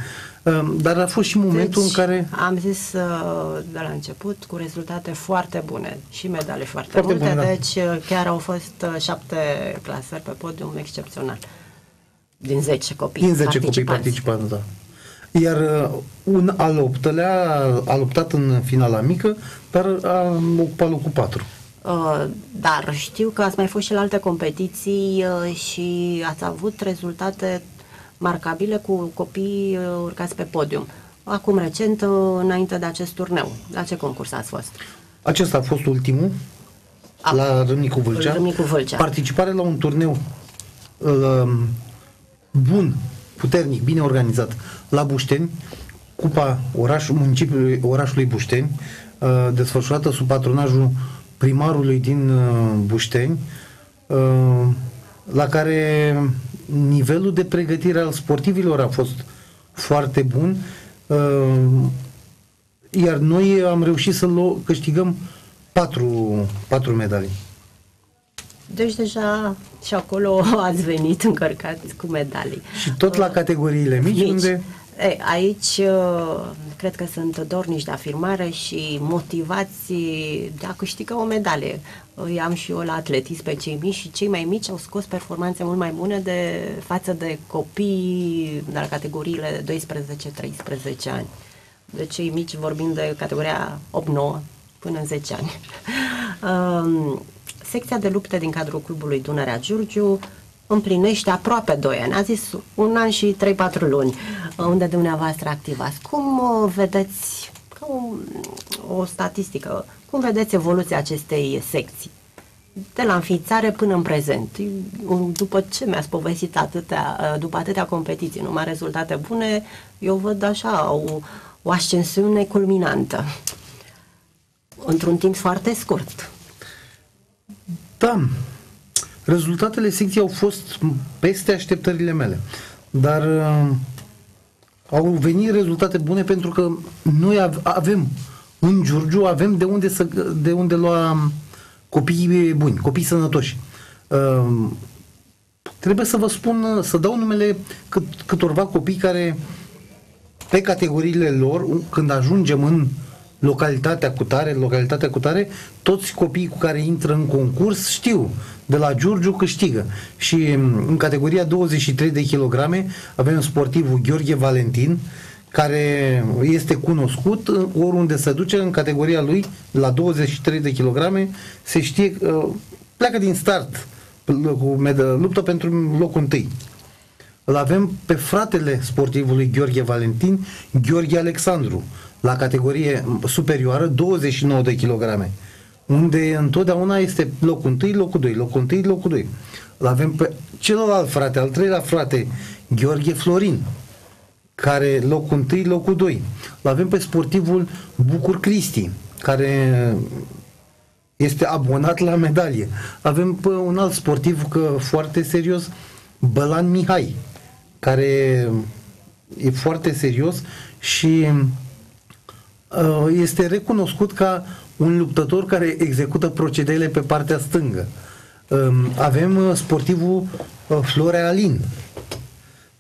B: Ehm, dar a fost și momentul deci, în care...
A: am zis uh, de la început cu rezultate foarte bune și medale foarte, foarte multe, bune, da. deci uh, chiar au fost uh, șapte clasări pe podium excepțional. Din 10 copii
B: Din 10 copii participanți, da. Iar un al optelea a luptat în finala mică, dar a ocupat locul 4.
A: Uh, dar știu că ați mai fost și la alte competiții uh, și ați avut rezultate marcabile cu copii uh, urcați pe podium. Acum, recent, uh, înainte de acest turneu, la ce concurs ați fost?
B: Acesta a fost ultimul, a, la Râmnicu Vâlcea.
A: Râmnicu Vâlcea.
B: Participare la un turneu uh, bun, puternic, bine organizat, la Bușteni, Cupa oraș, municipiului orașului Bușteni, uh, desfășurată sub patronajul primarului din uh, Bușteni, uh, la care nivelul de pregătire al sportivilor a fost foarte bun, uh, iar noi am reușit să câștigăm patru, patru medalii.
A: Deci deja și acolo ați venit încărcați cu medalii.
B: Și tot la categoriile mici, mici. unde
A: ei, aici uh, cred că sunt dornici de afirmare și motivați de a câștiga o medalie. Îi am și eu la atletism pe cei mici și cei mai mici au scos performanțe mult mai bune de față de copii de la categoriile 12-13 ani. De cei mici vorbim de categoria 8-9 până în 10 ani. Um, secția de lupte din cadrul clubului Dunărea Giurgiu împlinește aproape 2 ani, a zis un an și 3-4 luni, unde dumneavoastră activați. Cum uh, vedeți, ca o, o statistică, cum vedeți evoluția acestei secții? De la înființare până în prezent. După ce mi-ați povestit atâtea, uh, după atâtea competiții, numai rezultate bune, eu văd așa o, o ascensiune culminantă. Într-un timp foarte scurt.
B: Da, Rezultatele secției au fost peste așteptările mele, dar uh, au venit rezultate bune pentru că noi avem în Giurgiu avem de unde, să, de unde lua copiii buni, copii sănătoși. Uh, trebuie să vă spun, să dau numele cât, câtorva copii care pe categoriile lor, când ajungem în localitatea cu tare, localitatea cu tare, toți copiii cu care intră în concurs știu de la Giurgiu câștigă. Și mm, în categoria 23 de kilograme avem sportivul Gheorghe Valentin, care este cunoscut oriunde se duce în categoria lui la 23 de kilograme se știe uh, pleacă din start cu luptă pentru locul întâi îl avem pe fratele sportivului Gheorghe Valentin Gheorghe Alexandru la categorie superioară 29 de kilograme unde întotdeauna este locul 1, locul 2, locul 1, locul 2. Îl avem pe celălalt frate, al treilea frate, Gheorghe Florin, care locul 1, locul 2. Îl avem pe sportivul Bucur Cristi, care este abonat la medalie. Avem pe un alt sportiv că, foarte serios, Bălan Mihai, care e foarte serios și uh, este recunoscut ca un luptător care execută procedeele pe partea stângă. Um, avem uh, sportivul uh, Florea Alin.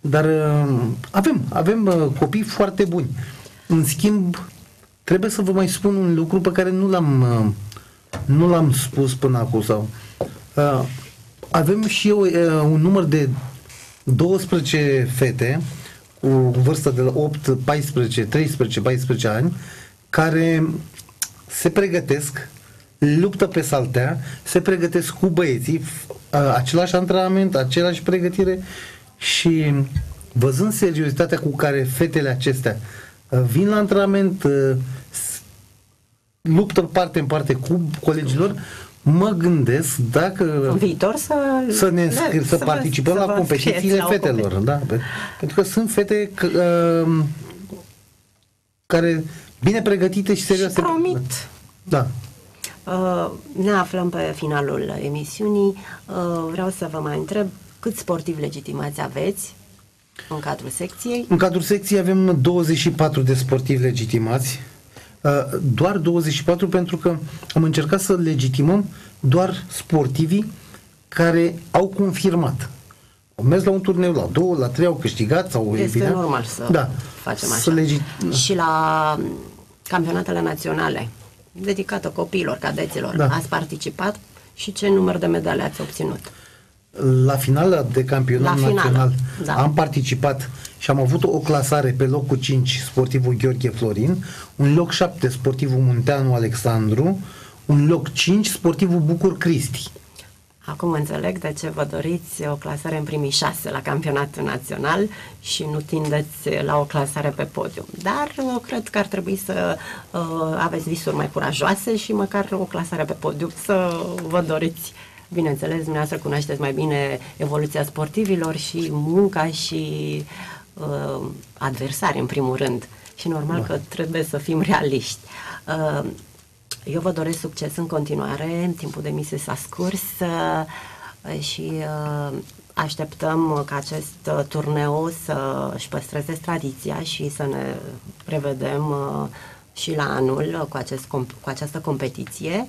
B: Dar um, avem, avem uh, copii foarte buni. În schimb, trebuie să vă mai spun un lucru pe care nu l-am nu l-am spus până acum sau avem și eu un număr de 12 fete cu vârstă de la 8, 14, 13, 14 ani care se pregătesc, luptă pe saltea, se pregătesc cu băieții, același antrenament, același pregătire și văzând seriozitatea cu care fetele acestea vin la antrenament, luptă parte în parte cu colegilor, mă gândesc dacă
A: în viitor să,
B: să ne înscri, să, să participăm să la competițiile fetelor. Da? Pentru că sunt fete uh, care bine pregătite și serioase. Și
A: promit.
B: Da.
A: Uh, ne aflăm pe finalul emisiunii. Uh, vreau să vă mai întreb câți sportivi legitimați aveți în cadrul secției?
B: În cadrul secției avem 24 de sportivi legitimați. Uh, doar 24 pentru că am încercat să legitimăm doar sportivii care au confirmat. Au mers la un turneu, la două, la trei, au câștigat sau
A: Este evident. normal să da. Facem așa. Să legi- Și la campionatele naționale dedicată copiilor, cadeților, da. ați participat și ce număr de medalii ați obținut?
B: La finala de campionat la național da. am participat și am avut o clasare pe locul 5 sportivul Gheorghe Florin, un loc 7 sportivul Munteanu Alexandru, un loc 5 sportivul Bucur Cristi.
A: Acum înțeleg de ce vă doriți o clasare în primii șase la campionatul național și nu tindeți la o clasare pe podium. Dar uh, cred că ar trebui să uh, aveți visuri mai curajoase și măcar o clasare pe podium să vă doriți. Bineînțeles, dumneavoastră cunoașteți mai bine evoluția sportivilor și munca și uh, adversari în primul rând. Și normal da. că trebuie să fim realiști. Uh, eu vă doresc succes în continuare, timpul de misie s-a scurs uh, și uh, așteptăm ca acest uh, turneu să își păstreze tradiția și să ne prevedem și la anul cu, acest, cu această competiție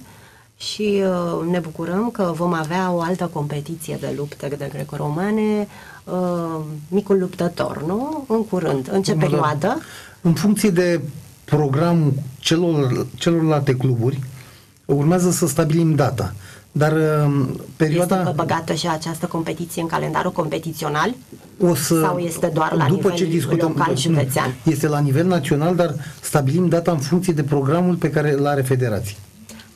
A: și ne bucurăm că vom avea o altă competiție de lupte de greco-romane, micul luptător, nu? În curând. În ce perioadă?
B: În funcție de programul celor, celorlalte cluburi, urmează să stabilim data. Dar uh, perioada...
A: Este băgată și această competiție în calendarul competițional? O să, Sau este doar la după nivel ce discutăm, local, județean?
B: Este la nivel național, dar stabilim data în funcție de programul pe care îl are federația.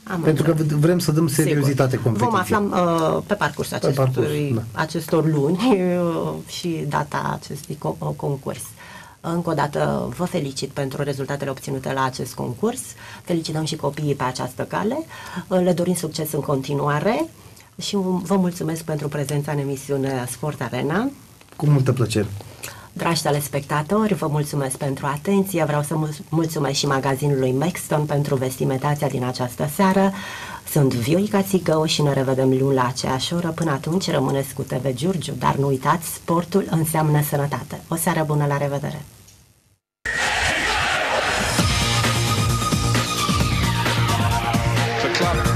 A: Am
B: Pentru că
A: înțeles.
B: vrem să dăm
A: Sigur.
B: seriozitate competiției.
A: Vom afla uh, pe parcursul
B: Pe
A: acestui,
B: parcurs, da.
A: acestor luni uh, și data acestui co- uh, concurs. Încă o dată vă felicit pentru rezultatele obținute la acest concurs. Felicităm și copiii pe această cale. Uh, Le dorim succes în continuare și vă mulțumesc pentru prezența în emisiune Sport Arena.
B: Cu multă plăcere.
A: Dragi telespectatori, vă mulțumesc pentru atenție. Vreau să mul- mulțumesc și magazinului Maxton pentru vestimentația din această seară. Sunt Vioica Țigău și ne revedem luni la aceeași oră. Până atunci rămâneți cu TV Giurgiu, dar nu uitați, sportul înseamnă sănătate. O seară bună, la revedere!
H: The club